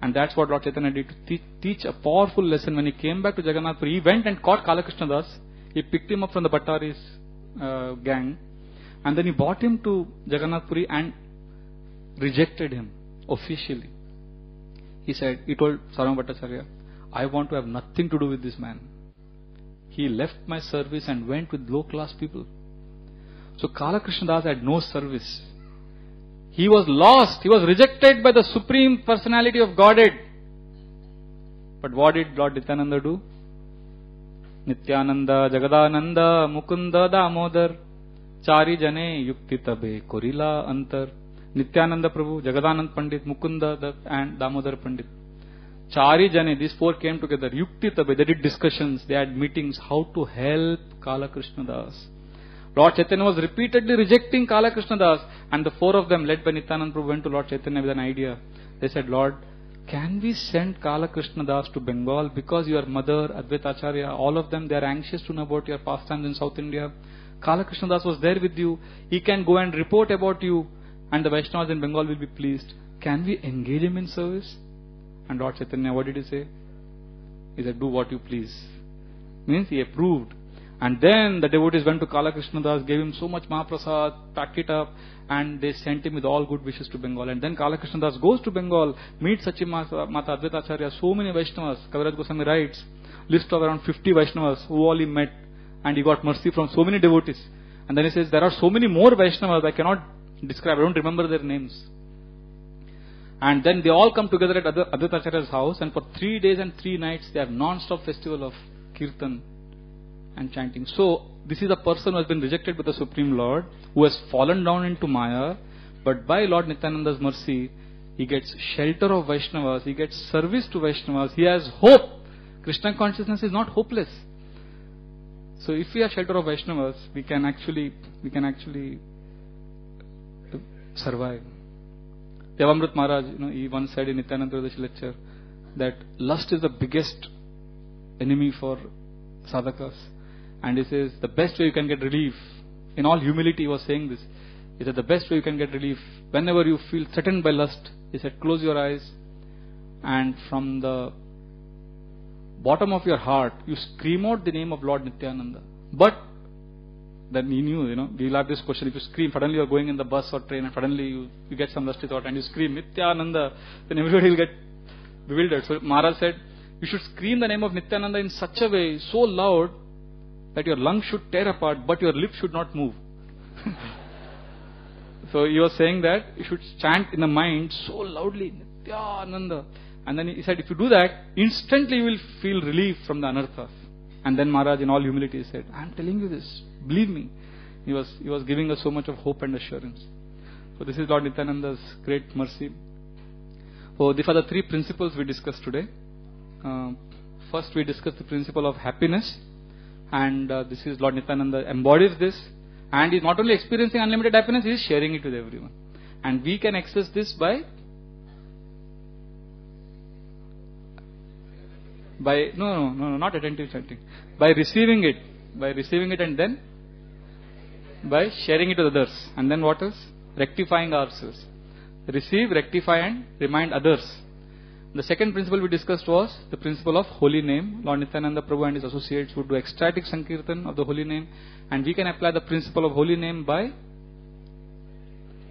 And that's what Lord Chaitanya did to teach, teach a powerful lesson. When he came back to Jagannath Puri, he went and caught Kalakrishna Das. He picked him up from the Bhattathari's uh, gang. And then he brought him to Jagannath Puri and rejected him officially. He said, he told Sarvabhauma Bhattacharya, I want to have nothing to do with this man. He left my service and went with low class people. So Kala Das had no service. He was lost. He was rejected by the Supreme Personality of Godhead. But what did Lord Nityananda do? Nityananda, Jagadananda, Mukunda, Damodar, Chari Jane, Yukti Tabe, Korila, Antar. Nityananda Prabhu, Jagadanand Pandit, Mukunda and Damodar Pandit. Chari Jane, these four came together. Yukti Tabe, they did discussions, they had meetings how to help Kala Krishna Das. Lord Chaitanya was repeatedly rejecting Kala Krishna Das, and the four of them, led by Nityananda Prabhu, went to Lord Chaitanya with an idea. They said, Lord, can we send Kala Krishna Das to Bengal because your mother, Advaita Acharya, all of them, they are anxious to know about your pastimes in South India. Kala Krishna Das was there with you. He can go and report about you and the Vaishnavas in Bengal will be pleased. Can we engage him in service? And Lord Chaitanya, what did he say? He said, Do what you please. Means he approved. And then the devotees went to Kala Das, gave him so much Mahaprasad, packed it up, and they sent him with all good wishes to Bengal. And then Kala Das goes to Bengal, meets Sachimata Mata Acharya, so many Vaishnavas. Kaviraj Goswami writes, list of around 50 Vaishnavas who all he met, and he got mercy from so many devotees. And then he says, There are so many more Vaishnavas, I cannot describe. I don't remember their names. And then they all come together at Advaita Acharya's house, and for three days and three nights they have non-stop festival of kirtan and chanting. So this is a person who has been rejected by the Supreme Lord, who has fallen down into Maya, but by Lord Nityananda's mercy, he gets shelter of Vaishnavas, he gets service to Vaishnavas, he has hope. Krishna consciousness is not hopeless. So if we are shelter of Vaishnavas, we can actually we can actually survive. Devamrit Maharaj, you know, he once said in Nityananda Dodashi lecture that lust is the biggest enemy for sadhakas. And he says, the best way you can get relief, in all humility, he was saying this. He said, the best way you can get relief, whenever you feel threatened by lust, he said, close your eyes and from the bottom of your heart, you scream out the name of Lord Nityananda. But then he knew, you know, we'll have this question. If you scream, suddenly you're going in the bus or train and suddenly you, you get some lusty thought and you scream Nityananda, then everybody will get bewildered. So Maharaj said, you should scream the name of Nityananda in such a way, so loud, that your lungs should tear apart, but your lips should not move. so he was saying that you should chant in the mind so loudly, Nityananda. And then he said, if you do that, instantly you will feel relief from the anarthas. And then Maharaj, in all humility, said, I am telling you this, believe me. He was, he was giving us so much of hope and assurance. So this is Lord Nityananda's great mercy. So these are the three principles we discussed today. Uh, first, we discussed the principle of happiness, and uh, this is Lord Nityananda embodies this, and is not only experiencing unlimited happiness, he is sharing it with everyone. And we can access this by by no no no no not attentive chanting. By receiving it. By receiving it and then by sharing it with others. And then what is rectifying ourselves. Receive rectify and remind others the second principle we discussed was the principle of holy name. Lord Nityananda Prabhu and his associates would do ecstatic sankirtan of the holy name, and we can apply the principle of holy name by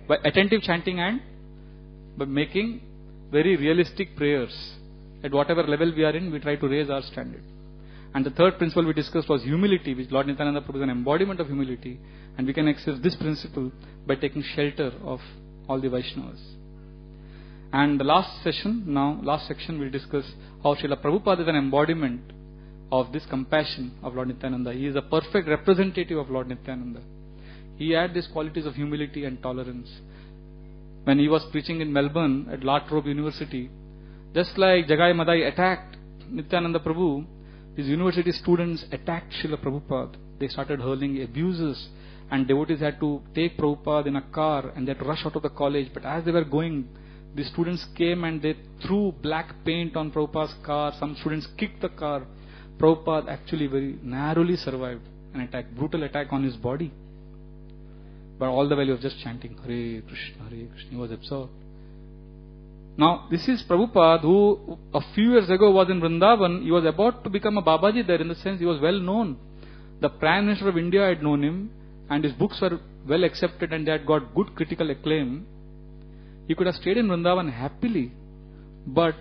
by attentive chanting and by making very realistic prayers. At whatever level we are in, we try to raise our standard. And the third principle we discussed was humility, which Lord Nityananda Prabhu is an embodiment of humility, and we can access this principle by taking shelter of all the Vaishnavas. And the last session, now, last section, we'll discuss how Srila Prabhupada is an embodiment of this compassion of Lord Nityananda. He is a perfect representative of Lord Nityananda. He had these qualities of humility and tolerance. When he was preaching in Melbourne at La Trobe University, just like Jagai Madai attacked Nityananda Prabhu, these university students attacked Srila Prabhupada. They started hurling abuses, and devotees had to take Prabhupada in a car and they had to rush out of the college. But as they were going, the students came and they threw black paint on Prabhupada's car. Some students kicked the car. Prabhupada actually very narrowly survived an attack, brutal attack on his body. But all the while he was just chanting Hare Krishna, Hare Krishna. He was absorbed. Now, this is Prabhupada who a few years ago was in Vrindavan. He was about to become a Babaji there in the sense he was well known. The Prime Minister of India had known him and his books were well accepted and they had got good critical acclaim. He could have stayed in Vrindavan happily, but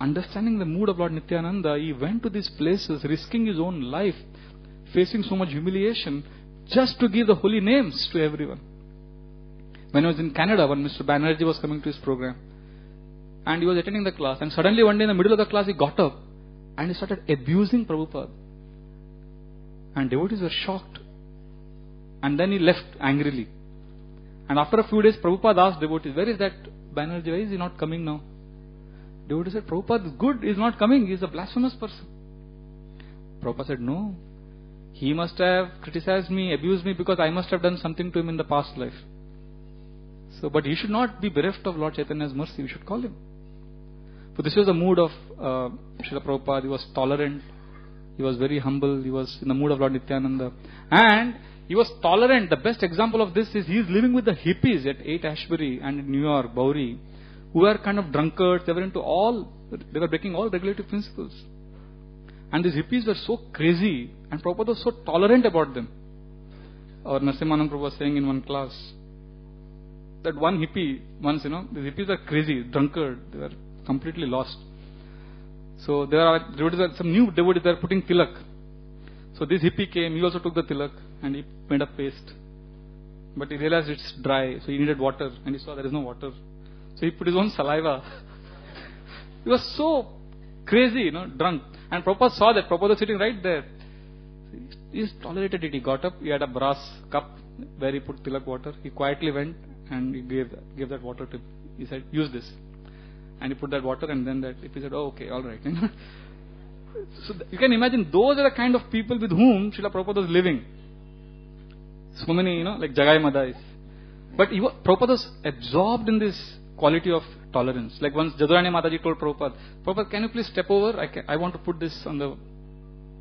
understanding the mood of Lord Nityananda, he went to these places, risking his own life, facing so much humiliation, just to give the holy names to everyone. When I was in Canada, when Mr. Banerjee was coming to his program, and he was attending the class, and suddenly one day in the middle of the class, he got up and he started abusing Prabhupada. And devotees were shocked. And then he left angrily. And after a few days, Prabhupada asked devotees, Where is that Banerjee? Why is he not coming now? Devotee said, Prabhupada is good, is not coming, he is a blasphemous person. Prabhupada said, No. He must have criticized me, abused me because I must have done something to him in the past life. So, but he should not be bereft of Lord Chaitanya's mercy, we should call him. So this was the mood of uh, Srila Prabhupada. He was tolerant, he was very humble, he was in the mood of Lord Nityananda. And he was tolerant. The best example of this is he is living with the hippies at Haight-Ashbury and in New York, Bowery, who were kind of drunkards. They were into all, they were breaking all regulative principles. And these hippies were so crazy, and Prabhupada was so tolerant about them. Or Narasimhanam Prabhu was saying in one class that one hippie, once, you know, the hippies were crazy, drunkard, they were completely lost. So there are devotees, some new devotees, they are putting tilak. So this hippie came, he also took the tilak and he made a paste. But he realized it's dry, so he needed water, and he saw there is no water. So he put his own saliva. he was so crazy, you know, drunk. And Prabhupada saw that. Prabhupada was sitting right there. He tolerated it. He got up, he had a brass cup where he put tilak water. He quietly went and he gave, gave that water to. He said, use this. And he put that water and then that, if he said, oh, okay, alright. so you can imagine those are the kind of people with whom Srila Prabhupada was living. So many, you know, like Jagai Madais. But he, Prabhupada was absorbed in this quality of tolerance. Like once Jadurani Mataji told Prabhupada, Prabhupada, can you please step over? I, can, I want to put this on the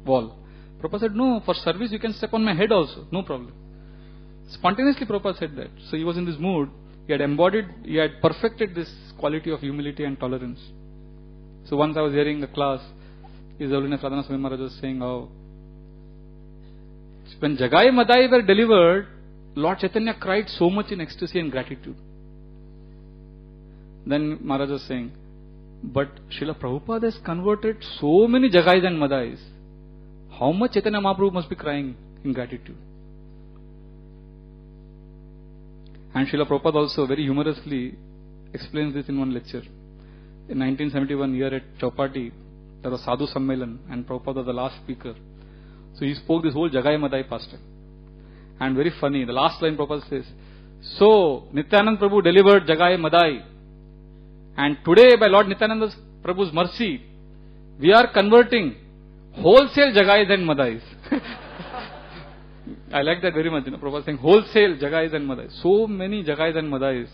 wall. Prabhupada said, No, for service you can step on my head also, no problem. Spontaneously, Prabhupada said that. So he was in this mood. He had embodied, he had perfected this quality of humility and tolerance. So once I was hearing a class, His Holiness Radhanath Swami Maharaj was saying how when Jagai Madai were delivered, Lord Chaitanya cried so much in ecstasy and gratitude. Then Maharaj was saying, but Srila Prabhupada has converted so many Jagais and Madais. How much Chaitanya Mahaprabhu must be crying in gratitude? And Srila Prabhupada also very humorously explains this in one lecture. In 1971, here at Chowpatty, there was Sadhu Sammelan, and Prabhupada the last speaker. So he spoke this whole Jagai Madai pastor. And very funny, the last line Prabhupada says, So, Nityanand Prabhu delivered Jagai Madai. And today, by Lord Nityananda Prabhu's mercy, we are converting wholesale Jagais and Madais. I like that very much. You know, Prabhupada saying wholesale Jagais and Madais. So many Jagais and Madais.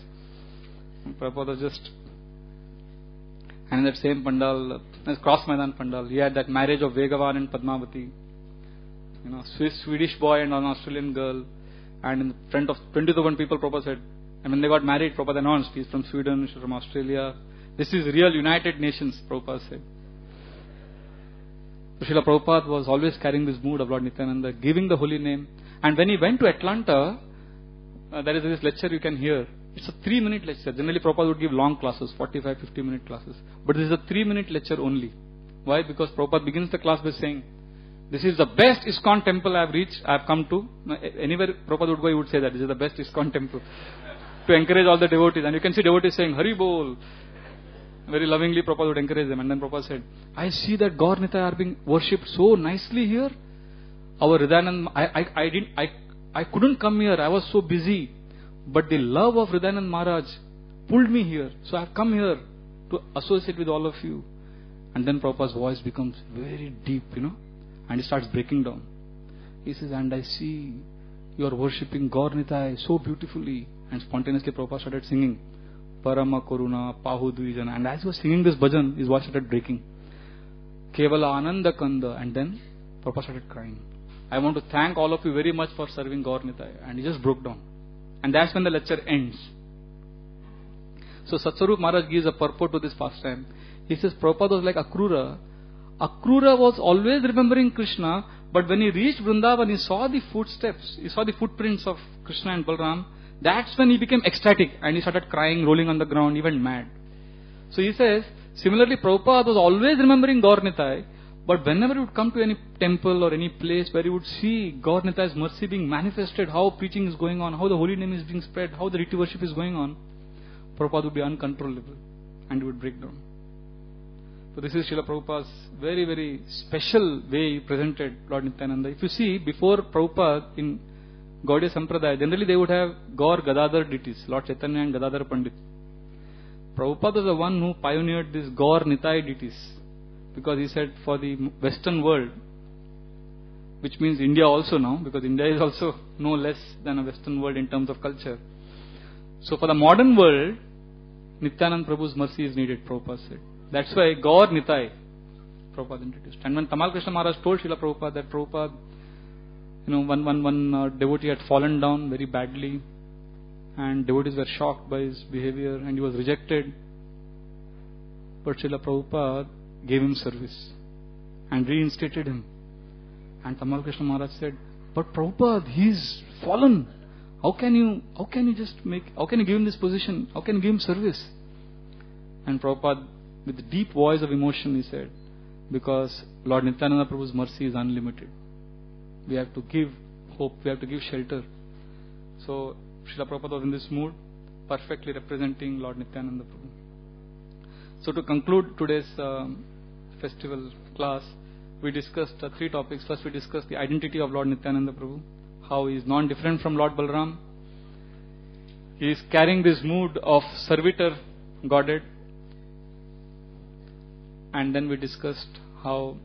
Prabhupada just. And that same pandal, Cross Maidan pandal, he had that marriage of Vegavan and Padmavati. You know, Swiss, Swedish boy and an Australian girl. And in front of 20,000 people, Prabhupada said, and when they got married, Prabhupada announced, he's from Sweden, he's from Australia. This is real United Nations, Prabhupada said. Srila Prabhupada was always carrying this mood of Lord Nityananda, giving the holy name. And when he went to Atlanta, uh, there is this lecture you can hear. It's a three minute lecture. Generally, Prabhupada would give long classes, 45, 50 minute classes. But this is a three minute lecture only. Why? Because Prabhupada begins the class by saying, This is the best ISKCON temple I have reached, I have come to. Anywhere Prabhupada would go, he would say that this is the best ISKCON temple. to encourage all the devotees. And you can see devotees saying, Hari Bol. Very lovingly, Prabhupada would encourage them. And then Prabhupada said, I see that Gaur Nitai are being worshipped so nicely here. Our Hridayanand, I, I, I, didn't, I, I couldn't come here. I was so busy. But the love of Hridayanand Maharaj pulled me here. So I have come here to associate with all of you. And then Prabhupada's voice becomes very deep, you know. And he starts breaking down. He says, and I see you are worshipping Gaur Nitai so beautifully. And spontaneously Prabhupada started singing. Parama Koruna, Pahu Dvijana. And as he was singing this bhajan, his voice started breaking. Kevala Ananda Kanda. And then Prabhupada started crying. I want to thank all of you very much for serving Gaur Nitai. And he just broke down. And that's when the lecture ends. So Satsarup Maharaj gives a purport to this pastime. He says Prabhupada was like Akrura. Akrura was always remembering Krishna, but when he reached Vrindavan, he saw the footsteps, he saw the footprints of Krishna and Balram. That's when he became ecstatic and he started crying, rolling on the ground, even mad. So he says, similarly, Prabhupada was always remembering Gaur Nitai, but whenever he would come to any temple or any place where he would see Gaur Nitai's mercy being manifested, how preaching is going on, how the holy name is being spread, how the ritual worship is going on, Prabhupada would be uncontrollable and he would break down. So this is Srila Prabhupada's very, very special way he presented Lord Nityananda. If you see, before Prabhupada in Gaudiya Sampradaya, generally they would have Gaur Gadadhar deities, Lord Chaitanya and Gadadhar Pandit. Prabhupada was the one who pioneered this Gaur Nitai deities because he said for the Western world, which means India also now, because India is also no less than a Western world in terms of culture. So for the modern world, Nityanand Prabhu's mercy is needed, Prabhupada said. That's why Gaur Nitai, Prabhupada introduced. And when Tamal Krishna Maharaj told Srila Prabhupada that Prabhupada, you know, one, one, one uh, devotee had fallen down very badly, and devotees were shocked by his behavior, and he was rejected. But Srila Prabhupada gave him service and reinstated him. And Tamal Krishna Maharaj said, But Prabhupada, he's fallen. How can you how can you just make how can you give him this position? How can you give him service? And Prabhupada with deep voice of emotion he said, Because Lord Nityananda Prabhu's mercy is unlimited. We have to give hope, we have to give shelter. So Srila Prabhupada was in this mood, perfectly representing Lord Nityananda Prabhu. So to conclude today's um, festival class, we discussed uh, three topics. First, we discussed the identity of Lord Nityananda Prabhu, how he is non-different from Lord Balram. He is carrying this mood of servitor Godhead. And then we discussed how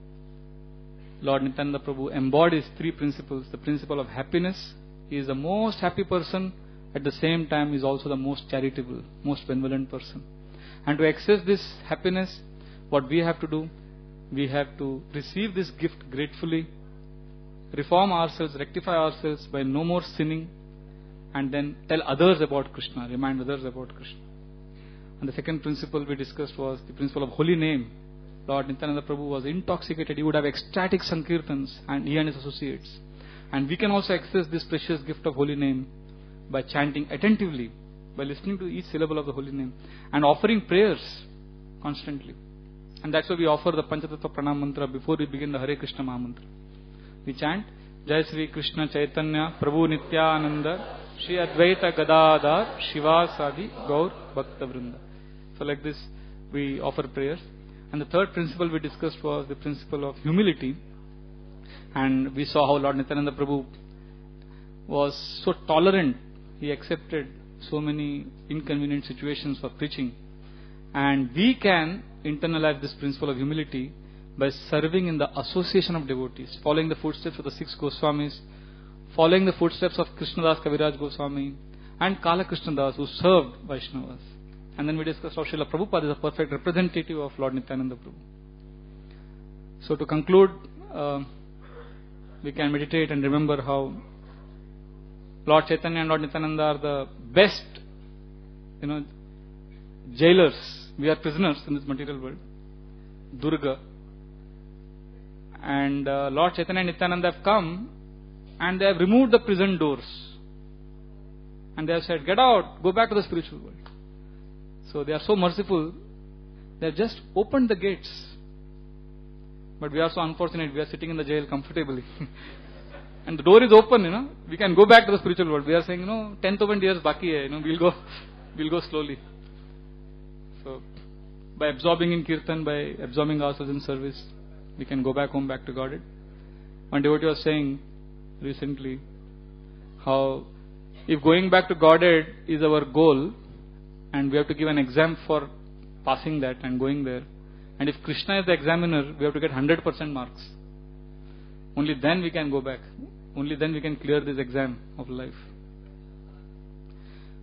Lord Nityananda Prabhu embodies three principles. The principle of happiness. He is the most happy person. At the same time, he is also the most charitable, most benevolent person. And to access this happiness, what we have to do, we have to receive this gift gratefully reform ourselves, rectify ourselves by no more sinning, and then tell others about Krishna, remind others about Krishna. And the second principle we discussed was the principle of holy name. Lord Nityananda Prabhu was intoxicated. He would have ecstatic sankirtans, and he and his associates. And we can also access this precious gift of holy name by chanting attentively, by listening to each syllable of the holy name, and offering prayers constantly. And that's why we offer the Panchatattva Pranam mantra before we begin the Hare Krishna Maha mantra. We chant Jai Sri Krishna Chaitanya Prabhu Nityananda Shri Advaita Gadadhar Shrivasadi Gaur Bhakta Vrinda. So like this we offer prayers. And the third principle we discussed was the principle of humility. And we saw how Lord Nityananda Prabhu was so tolerant. He accepted so many inconvenient situations for preaching. And we can internalize this principle of humility by serving in the association of devotees, following the footsteps of the six Goswamis, following the footsteps of Krishnadas Kaviraj Goswami and Kala Krishnadas who served Vaishnavas. And then we discussed how Srila Prabhupada is a perfect representative of Lord Nityananda Prabhu. So to conclude, uh, we can meditate and remember how Lord Chaitanya and Lord Nityananda are the best, you know, jailers. We are prisoners in this material world. Durga. And uh, Lord Chaitanya and Nityananda have come and they have removed the prison doors. And they have said, Get out, go back to the spiritual world. So they are so merciful, they have just opened the gates. But we are so unfortunate, we are sitting in the jail comfortably. and the door is open, you know, we can go back to the spiritual world. We are saying, you know, 10,000 years baki hai, you know, we'll go, we'll go slowly. So, by absorbing in kirtan, by absorbing ourselves in service, we can go back home, back to Godhead. One devotee was saying recently how if going back to Godhead is our goal, and we have to give an exam for passing that and going there, and if Krishna is the examiner, we have to get 100% marks. Only then we can go back. Only then we can clear this exam of life.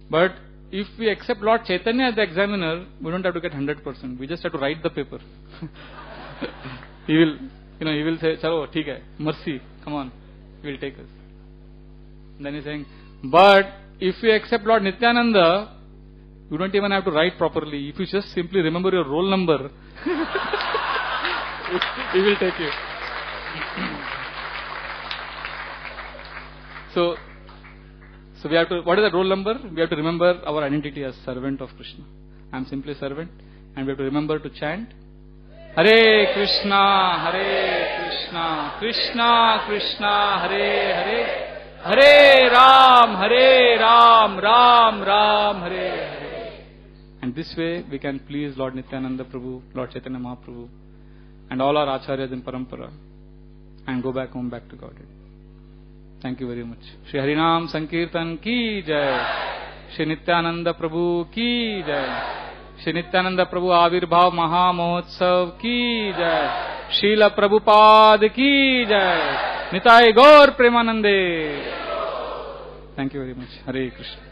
But if we accept Lord Chaitanya as the examiner, we don't have to get 100%. We just have to write the paper. he will, you know, he will say, Chalo, hai, mercy, come on, he will take us. And then he's saying, but if we accept Lord Nityananda, you don't even have to write properly. If you just simply remember your roll number, he will take you. so, so we have to, what is the roll number? We have to remember our identity as servant of Krishna. I am simply servant and we have to remember to chant Hare Krishna, Hare Krishna, Krishna Krishna, Hare Hare, Hare Ram, Hare Ram, Ram Ram, Hare Hare. And this way we can please Lord Nityananda Prabhu, Lord Chaitanya Mahaprabhu, and all our acharyas in Parampara, and go back home, back to Godhead. Thank you very much. Shri Harinam Sankirtan ki jai. Shri Nityananda Prabhu ki jai. Shri Nityanand प्रभु आविर्भाव महामहोत्सव की जय शील प्रभुपाद की जय निताय गौर प्रेमानंदे thank you very much हरे कृष्ण